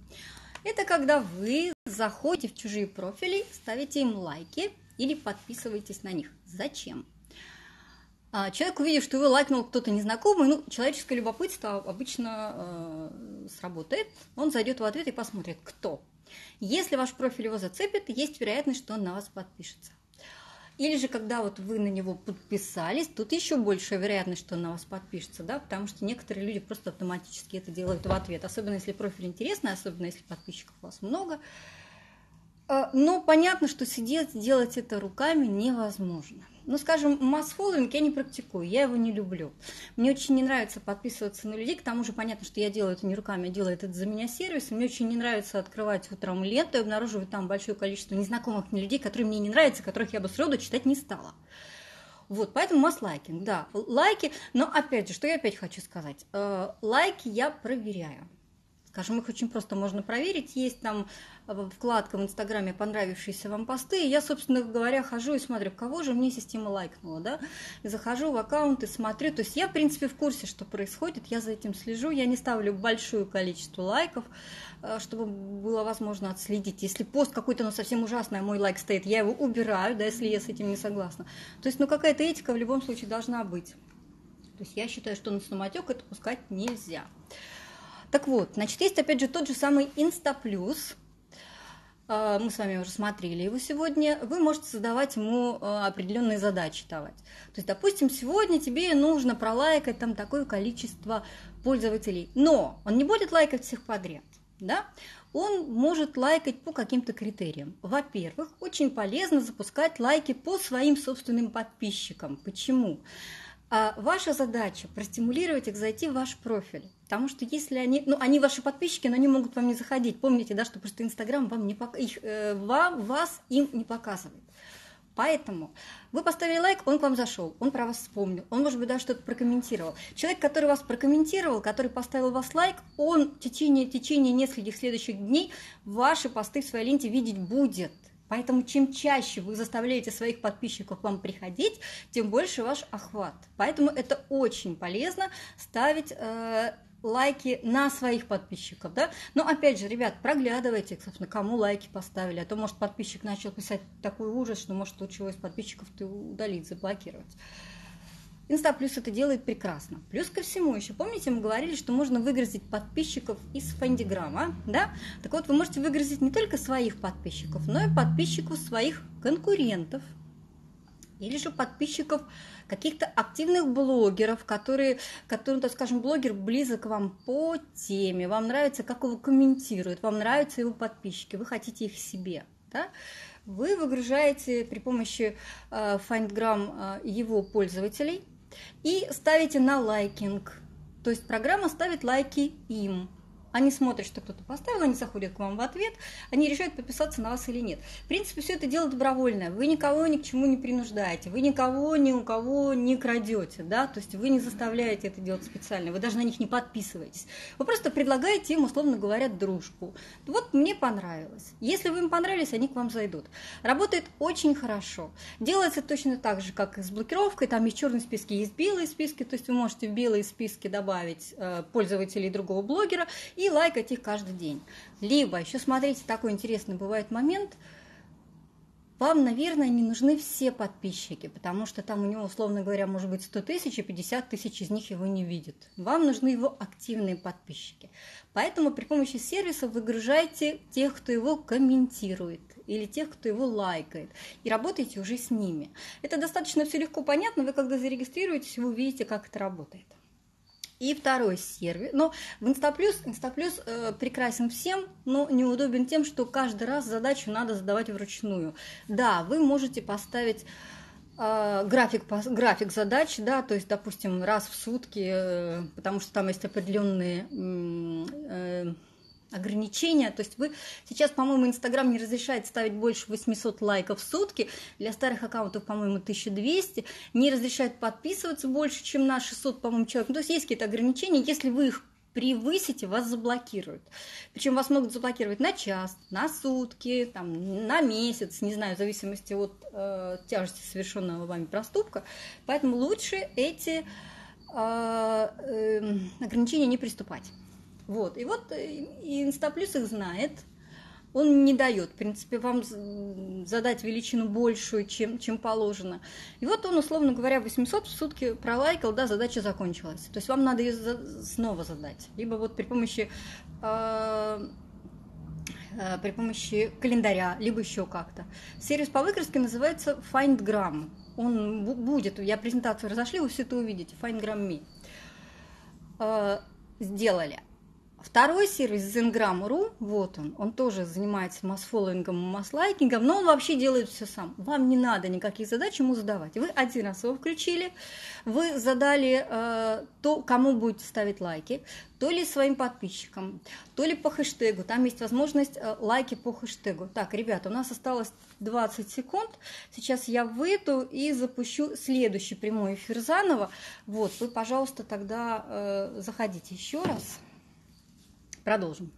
Это когда вы заходите в чужие профили, ставите им лайки или подписываетесь на них. Зачем? А человек, увидев, что его лайкнул кто-то незнакомый, ну, человеческое любопытство обычно э, сработает. Он зайдет в ответ и посмотрит, кто. Если ваш профиль его зацепит, есть вероятность, что он на вас подпишется. Или же, когда вот вы на него подписались, тут еще большая вероятность, что он на вас подпишется, да, потому что некоторые люди просто автоматически это делают в ответ, особенно если профиль интересный, особенно если подписчиков у вас много. А, но понятно, что сидеть, делать это руками невозможно. Ну, скажем, масс-фолловинг я не практикую, я его не люблю. Мне очень не нравится подписываться на людей, к тому же понятно, что я делаю это не руками, я делаю это за меня сервис, мне очень не нравится открывать утром ленту и обнаруживать там большое количество незнакомых мне людей, которые мне не нравятся, которых я бы сроду читать не стала. Вот, поэтому масс-лайкинг, да, лайки, но опять же, что я опять хочу сказать, э, лайки я проверяю. Скажем, их очень просто можно проверить. Есть там э, вкладка в Инстаграме «Понравившиеся вам посты». И я, собственно говоря, хожу и смотрю, кого же мне система лайкнула, да. И захожу в аккаунт и смотрю. То есть я, в принципе, в курсе, что происходит. Я за этим слежу. Я не ставлю большое количество лайков, э, чтобы было возможно отследить. Если пост какой-то, ну, совсем ужасный, а мой лайк стоит, я его убираю, да, если я с этим не согласна. То есть, ну, какая-то этика в любом случае должна быть. То есть я считаю, что на самотек это пускать нельзя. Так вот, значит, есть опять же тот же самый Инстаплюс. А, мы с вами уже смотрели его сегодня. Вы можете задавать ему а, определенные задачи давать. То есть, допустим, сегодня тебе нужно пролайкать там такое количество пользователей. Но он не будет лайкать всех подряд. Да? он может лайкать по каким-то критериям. Во-первых, очень полезно запускать лайки по своим собственным подписчикам. Почему? А ваша задача простимулировать их зайти в ваш профиль. Потому что если они, ну, они ваши подписчики, но они могут вам не заходить. Помните, да, что просто Инстаграм вам не пок... их, э, вам, вас им не показывает. Поэтому вы поставили лайк, он к вам зашел, он про вас вспомнил, он, может быть, даже что-то прокомментировал. Человек, который вас прокомментировал, который поставил вас лайк, он в течение, в течение нескольких следующих дней ваши посты в своей ленте видеть будет. Поэтому чем чаще вы заставляете своих подписчиков к вам приходить, тем больше ваш охват. Поэтому это очень полезно ставить э, лайки на своих подписчиков, да. Но опять же, ребят, проглядывайте, собственно, кому лайки поставили, а то, может, подписчик начал писать такой ужас, что, может, лучше из подписчиков ты удалить, заблокировать. Инста Плюс это делает прекрасно. Плюс ко всему еще, помните, мы говорили, что можно выгрузить подписчиков из Фандиграма, да? Так вот, вы можете выгрузить не только своих подписчиков, но и подписчиков своих конкурентов, или же подписчиков каких-то активных блогеров, которые, которые, так скажем, блогер близок к вам по теме, вам нравится, как его комментируют, вам нравятся его подписчики, вы хотите их себе, да? Вы выгружаете при помощи э, FindGram э, его пользователей, и ставите на лайкинг. То есть программа ставит лайки им. Они смотрят, что кто-то поставил, они заходят к вам в ответ, они решают подписаться на вас или нет. В принципе, все это дело добровольное. Вы никого ни к чему не принуждаете, вы никого ни у кого не крадете, да, то есть вы не заставляете это делать специально, вы даже на них не подписываетесь. Вы просто предлагаете им, условно говоря, дружбу. Вот мне понравилось. Если вы им понравились, они к вам зайдут. Работает очень хорошо. Делается точно так же, как и с блокировкой. Там есть черные списки, есть белые списки, то есть вы можете в белые списки добавить э, пользователей другого блогера и лайкать их каждый день. Либо, еще смотрите, такой интересный бывает момент, вам, наверное, не нужны все подписчики, потому что там у него, условно говоря, может быть 100 тысяч, и 50 тысяч из них его не видят. Вам нужны его активные подписчики. Поэтому при помощи сервиса выгружайте тех, кто его комментирует, или тех, кто его лайкает, и работайте уже с ними. Это достаточно все легко понятно, вы когда зарегистрируетесь, вы увидите, как это работает. И второй сервис. Но в Инстаплюс, Инстаплюс э, прекрасен всем, но неудобен тем, что каждый раз задачу надо задавать вручную. Да, вы можете поставить э, график, график задач, да, то есть, допустим, раз в сутки, э, потому что там есть определенные э, ограничения. То есть вы сейчас, по-моему, Инстаграм не разрешает ставить больше 800 лайков в сутки. Для старых аккаунтов, по-моему, 1200. Не разрешает подписываться больше, чем на 600, по-моему, человек. Ну, то есть есть какие-то ограничения. Если вы их превысите, вас заблокируют. Причем вас могут заблокировать на час, на сутки, там, на месяц, не знаю, в зависимости от э, тяжести совершенного вами проступка. Поэтому лучше эти э, э, ограничения не приступать. Вот. И вот э, и Инстаплюс их знает, Он не дает, в принципе, вам задать величину большую, чем, чем положено. И вот он, условно говоря, 800 в сутки пролайкал, да, задача закончилась. То есть вам надо ее за, снова задать. Либо вот при помощи э, при помощи календаря, либо еще как-то. Сервис по выкраске называется FindGram. Он будет, я презентацию разошли, вы все это увидите, FindGram Me. Э, сделали. Второй сервис Zengram.ru, вот он, он тоже занимается масс-фолловингом и масс-лайкингом, но он вообще делает все сам. Вам не надо никаких задач ему задавать. Вы один раз его включили, вы задали э, то, кому будете ставить лайки, то ли своим подписчикам, то ли по хэштегу. Там есть возможность э, лайки по хэштегу. Так, ребята, у нас осталось 20 секунд. Сейчас я выйду и запущу следующий прямой эфир заново. Вот, вы, пожалуйста, тогда э, заходите еще раз. Продолжим.